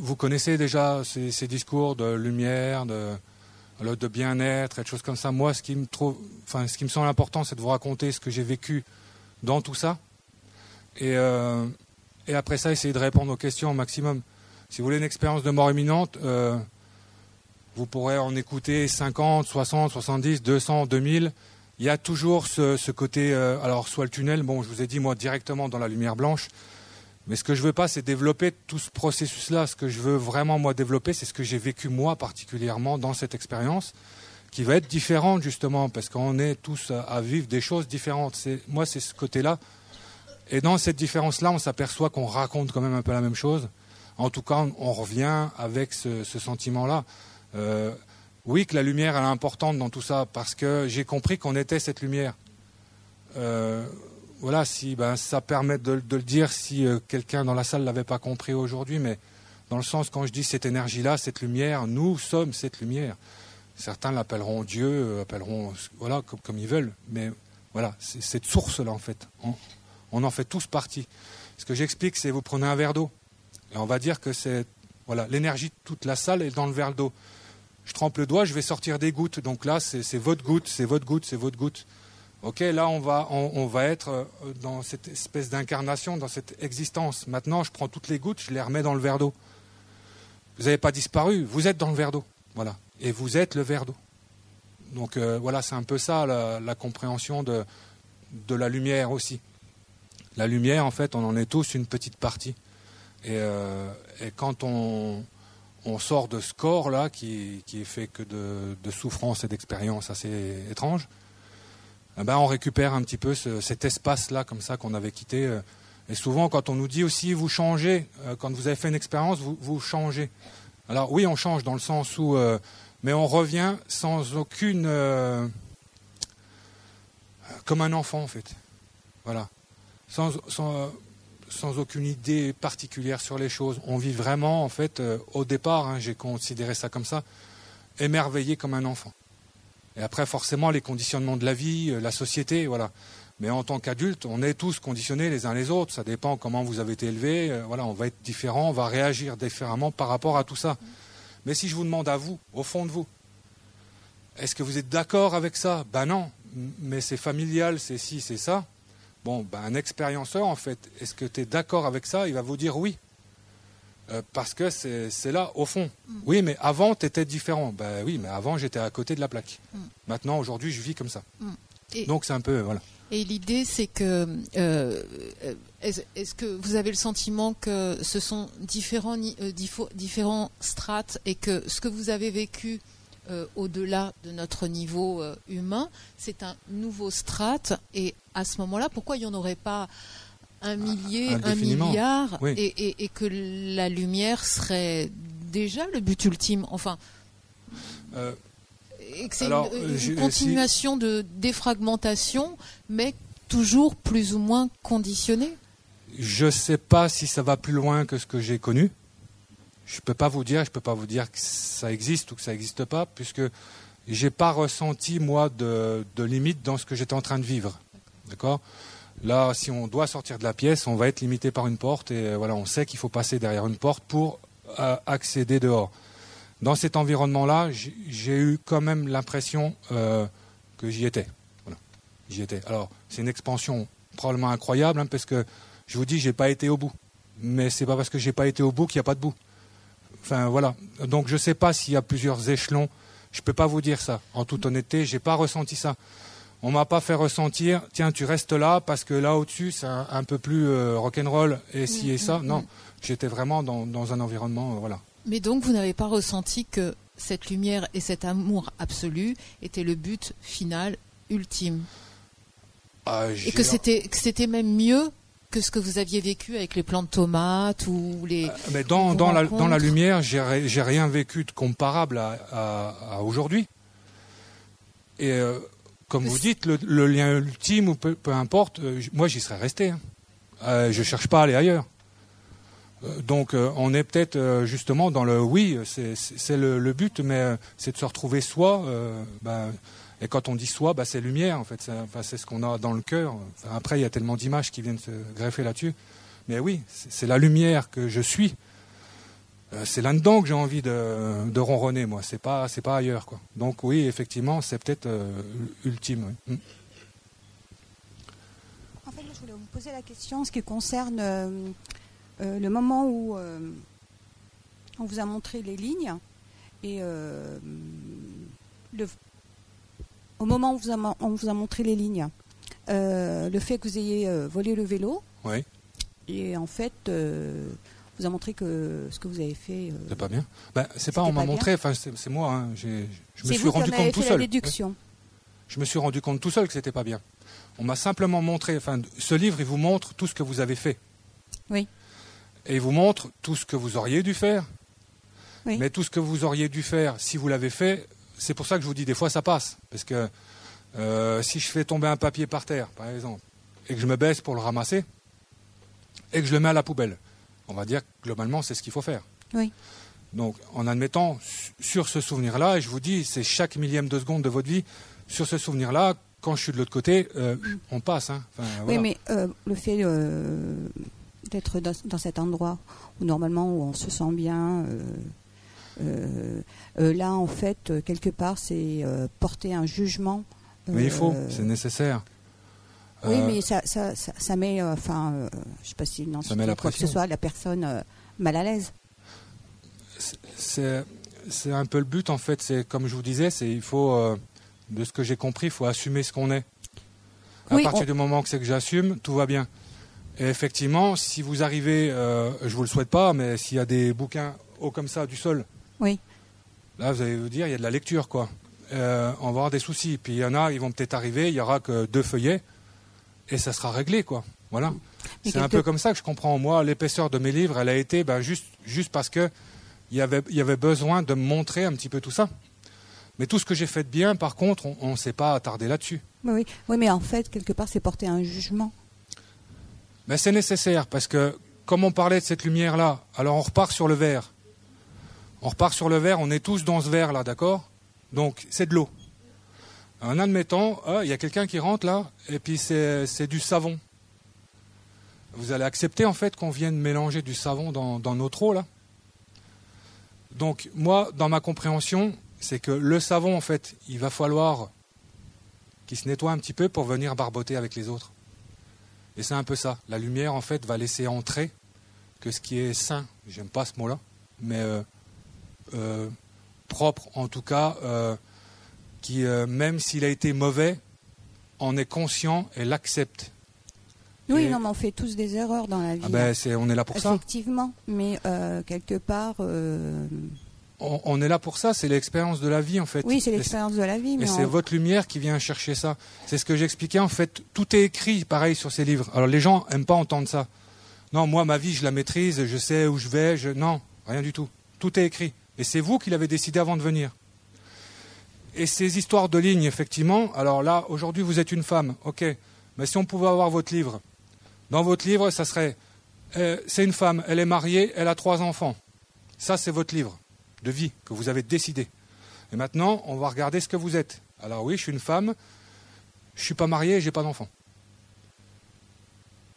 vous connaissez déjà ces, discours de lumière, de, bien-être et de choses comme ça. Moi, ce qui me semble important, c'est de vous raconter ce que j'ai vécu dans tout ça, et, et après ça, essayer de répondre aux questions au maximum. Si vous voulez une expérience de mort imminente, euh, vous pourrez en écouter 50, 60, 70, 200, 2000. Il y a toujours ce, côté, euh, alors soit le tunnel, bon, je vous ai dit moi directement dans la lumière blanche, mais ce que je veux pas, c'est développer tout ce processus-là. Ce que je veux vraiment moi développer, c'est ce que j'ai vécu moi particulièrement dans cette expérience, qui va être différente justement, parce qu'on est tous à, vivre des choses différentes. Moi, c'est ce côté-là. Et dans cette différence-là, on s'aperçoit qu'on raconte quand même un peu la même chose. En tout cas, on revient avec ce, sentiment-là. Euh, oui, que la lumière est importante dans tout ça, parce que j'ai compris qu'on était cette lumière. Euh, voilà, si ben, ça permet de, le dire si euh, quelqu'un dans la salle l'avait pas compris aujourd'hui, mais dans le sens quand je dis cette énergie-là, cette lumière, nous sommes cette lumière. Certains l'appelleront Dieu, appelleront voilà comme, ils veulent, mais Voilà, c'est cette source-là, en fait. On, on en fait tous partie. Ce que j'explique, c'est vous prenez un verre d'eau, et on va dire que c'est voilà, l'énergie de toute la salle est dans le verre d'eau. Je trempe le doigt, je vais sortir des gouttes. Donc là, c'est votre goutte, c'est votre goutte, c'est votre goutte. Ok, là, on va, on, va être euh, dans cette espèce d'incarnation, dans cette existence. Maintenant, je prends toutes les gouttes, je les remets dans le verre d'eau. Vous n'avez pas disparu, vous êtes dans le verre d'eau. Voilà. Et vous êtes le verre d'eau. Donc euh, voilà, c'est un peu ça la, compréhension de, de la lumière aussi. La lumière, en fait, on en est tous une petite partie. Et, euh, et quand on, on sort de ce corps-là, qui, qui est fait que de, de souffrances et d'expériences assez étranges, eh ben, on récupère un petit peu ce- cet espace-là, comme ça, qu'on avait quitté. euh. Et souvent, quand on nous dit aussi, vous changez, euh, quand vous avez fait une expérience, vous, changez. Alors oui, on change dans le sens où... euh, mais on revient sans aucune... comme un enfant, en fait. Voilà. Sans, sans aucune idée particulière sur les choses. On vit vraiment, en fait, euh, au départ, hein, j'ai considéré ça comme ça, émerveillé comme un enfant. Et après, forcément, les conditionnements de la vie, euh, la société, voilà. Mais en tant qu'adulte, on est tous conditionnés les uns les autres. Ça dépend comment vous avez été élevés. euh, voilà, on va être différent, on va réagir différemment par rapport à tout ça. Mais si je vous demande à vous, au fond de vous, est-ce que vous êtes d'accord avec ça? Ben non. Mais c'est familial, c'est ci, c'est ça. Bon, ben un expérienceur, en fait, est-ce que tu es d'accord avec ça? Il va vous dire oui. Euh, parce que c'est là, au fond. Oui, mais avant, tu étais différent. Ben oui, mais avant, j'étais à côté de la plaque. Mm. Maintenant, aujourd'hui, je vis comme ça. Et- Donc, c'est un peu. Voilà. Et l'idée, c'est que euh, est-ce que vous avez le sentiment que ce sont différents, euh, différents strates et que ce que vous avez vécu euh, au-delà de notre niveau euh, humain, c'est un nouveau strate Et à ce moment-là, pourquoi il n'y en aurait pas un millier, un milliard Oui. et, et- et que la lumière serait déjà le but ultime Enfin, Euh, et que c'est Alors, une, une je- continuation de défragmentation, mais toujours plus ou moins conditionnée. Je ne sais pas si ça va plus loin que ce que j'ai connu. Je peux pas vous dire, je peux pas vous dire que ça existe ou que ça n'existe pas, puisque j'ai pas ressenti moi de, limite dans ce que j'étais en train de vivre. D'accord? Là, si on doit sortir de la pièce, on va être limité par une porte et voilà, on sait qu'il faut passer derrière une porte pour euh, accéder dehors. Dans cet environnement-là, j'ai- eu quand même l'impression euh, que j'y étais. J'y étais. Alors, c'est une expansion probablement incroyable, hein, parce que je vous dis, j'ai pas été au bout. Mais c'est pas parce que j'ai pas été au bout qu'il n'y a pas de bout. Enfin voilà. Donc je sais pas s'il y a plusieurs échelons. Je peux pas vous dire ça. En toute honnêteté, j'ai pas ressenti ça. On m'a pas fait ressentir. Tiens, tu restes là parce que là au-dessus c'est un, un peu plus euh, rock'n'roll et ci et ça. mm, Non, mm. j'étais vraiment dans, dans un environnement. euh, voilà. Mais donc, vous n'avez pas ressenti que cette lumière et cet amour absolu étaient le but final, ultime? Ah, Et que c'était, que c'était même mieux que ce que vous aviez vécu avec les plants de tomates ou les. Euh, Mais dans, dans, la, dans la lumière, j'ai ri- j'ai rien vécu de comparable à, à- à aujourd'hui. Et euh, comme vous dites, le, le lien ultime ou peu, peu importe, euh, moi j'y serais resté. hein. Euh, je cherche pas à aller ailleurs. Euh, donc on est peut-être justement dans le oui, c'est- le, le but, mais c'est de se retrouver soi. ben, et quand on dit soi, ben, c'est lumière en fait. C'est ce qu'on a dans le cœur. Après, il y a tellement d'images qui viennent se greffer là-dessus. Mais oui, c'est la lumière que je suis. Euh, c'est là-dedans que j'ai envie de, ronronner, moi. C'est pas, c'est pas ailleurs, quoi. Donc oui, effectivement, c'est peut-être euh, ultime. oui. Mm. En fait, je voulais vous poser la question en ce qui concerne euh, le moment où on vous a montré les lignes et le, au moment où vous a- on vous a montré les lignes, euh, le fait que vous ayez euh, volé le vélo Oui, et en fait euh, vous a montré que ce que vous avez fait. euh, c'est pas bien. Ben, c'est pas on m'a montré. Enfin, c'est moi. hein, je me suis vous qui rendu avez compte tout fait seul. la déduction. Je me suis rendu compte tout seul que c'était pas bien. On m'a simplement montré. Enfin, ce livre, il vous montre tout ce que vous avez fait. Oui. Et il vous montre tout ce que vous auriez dû faire. Oui. Mais tout ce que vous auriez dû faire, si vous l'avez fait, c'est pour ça que je vous dis des fois ça passe. Parce que euh, si je fais tomber un papier par terre, par exemple, et que je me baisse pour le ramasser, et que je le mets à la poubelle, on va dire que globalement c'est ce qu'il faut faire. Oui. Donc en admettant su- sur ce souvenir-là, et je vous dis, c'est chaque millième de seconde de votre vie, sur ce souvenir-là, quand je suis de l'autre côté, euh, on passe. Hein. Enfin, Oui, mais euh, le fait d'être dans, dans cet endroit où normalement où on se sent bien, là en fait euh, quelque part c'est euh, porter un jugement. Mais il faut, euh, c'est nécessaire. Oui, Euh, mais ça, ça, ça, ça met, euh, enfin, euh, je sais pas si non, Ça met la quoi que ce soit, la personne euh, mal à l'aise. c'est c'est un peu le but en fait. C'est comme je vous disais, c'est il faut, euh, de ce que j'ai compris, il faut assumer ce qu'on est. À Oui, partir on- du moment que c'est que j'assume, tout va bien. Et effectivement, si vous arrivez, euh, je vous le souhaite pas, mais s'il y a des bouquins hauts comme ça du sol, Oui. là vous allez vous dire il y a de la lecture quoi. Euh, on va avoir des soucis. Puis il y en a, ils vont peut-être arriver, il y aura que deux feuillets et ça sera réglé quoi. Voilà. C'est un peu comme ça que je comprends. Moi, l'épaisseur de mes livres, elle a été ben, juste, juste parce que il y avait, y avait besoin de me montrer un petit peu tout ça. Mais tout ce que j'ai fait de bien, par contre, on ne s'est pas attardé là-dessus. Oui, oui, oui, mais en fait quelque part c'est porter un jugement. Mais c'est nécessaire parce que, comme on parlait de cette lumière-là, alors on repart sur le verre. On repart sur le verre, on est tous dans ce verre-là, d'accord? Donc, c'est de l'eau. En admettant, ah, il y a quelqu'un qui rentre là, et puis c'est du savon. Vous allez accepter en fait qu'on vienne mélanger du savon dans, notre eau là? Donc, moi, dans ma compréhension, c'est que le savon, en fait, il va falloir qu'il se nettoie un petit peu pour venir barboter avec les autres. Et c'est un peu ça. La lumière, en fait, va laisser entrer que ce qui est sain, j'aime pas ce mot-là, mais euh, propre en tout cas, euh, qui, euh, même s'il a été mauvais, en est conscient et l'accepte. Oui, Et- non, mais on fait tous des erreurs dans la vie. Ah ben, c'est, on est là pour ça. Effectivement, mais euh, quelque part, euh, On, on est là pour ça, c'est l'expérience de la vie, en fait. oui, c'est Et l'expérience de la vie, Et mais c'est on- votre lumière qui vient chercher ça. C'est ce que j'expliquais en fait. Tout est écrit pareil sur ces livres. Alors les gens aiment pas entendre ça. Non, moi ma vie je la maîtrise, je sais où je vais. Je... Non, rien du tout. Tout est écrit. Et c'est vous qui l'avez décidé avant de venir. Et ces histoires de lignes, effectivement. Alors là, aujourd'hui vous êtes une femme, ok. Mais si on pouvait avoir votre livre, dans votre livre, ça serait euh, c'est une femme, elle est mariée, elle a trois enfants. Ça c'est votre livre de vie que vous avez décidé. Et maintenant, on va regarder ce que vous êtes. Alors oui, je suis une femme, je suis pas marié et j'ai pas d'enfant.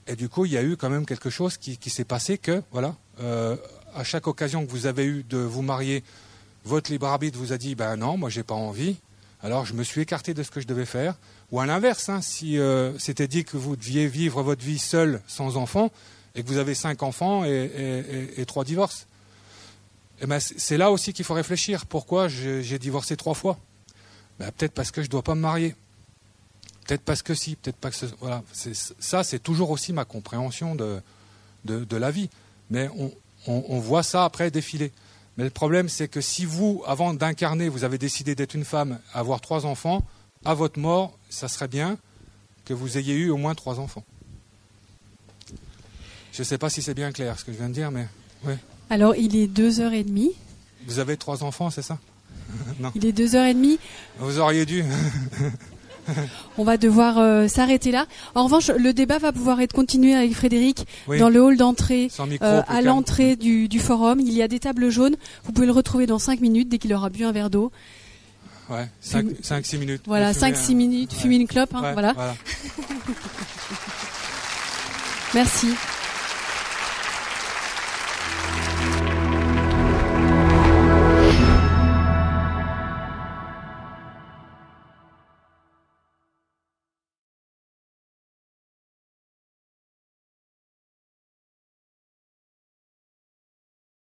Et du coup, il y a eu quand même quelque chose qui, qui s'est passé que, voilà, euh, à chaque occasion que vous avez eu de vous marier, votre libre arbitre vous a dit, ben non, moi j'ai pas envie. Alors je me suis écarté de ce que je devais faire. Ou à l'inverse, hein, si euh, c'était dit que vous deviez vivre votre vie seul, sans enfant, et que vous avez cinq enfants et, et- et- et trois divorces. Eh ben, c'est là aussi qu'il faut réfléchir. Pourquoi j'ai divorcé trois fois? Ben, Peut-être parce que je ne dois pas me marier. Peut-être parce que si. Peut-être pas que ce- voilà. Ça, c'est toujours aussi ma compréhension de, de, de la vie. Mais on, on- on voit ça après défiler. Mais le problème, c'est que si vous, avant d'incarner, vous avez décidé d'être une femme, avoir trois enfants, à votre mort, ça serait bien que vous ayez eu au moins trois enfants. Je ne sais pas si c'est bien clair ce que je viens de dire, mais Alors, il est 2h30. vous avez trois enfants, c'est ça? Non. Il est 2h30. Vous auriez dû. On va devoir euh, s'arrêter là. En revanche, le débat va pouvoir être continué avec Frédéric Oui, dans le hall d'entrée. euh, à l'entrée du, du forum, il y a des tables jaunes. Vous pouvez le retrouver dans 5 minutes dès qu'il aura bu un verre d'eau. Ouais, Fume- 5-6 minutes. Voilà, Vous fumez 5-6 un- minutes, ouais. fumer une clope. hein, Ouais, voilà. voilà. Merci.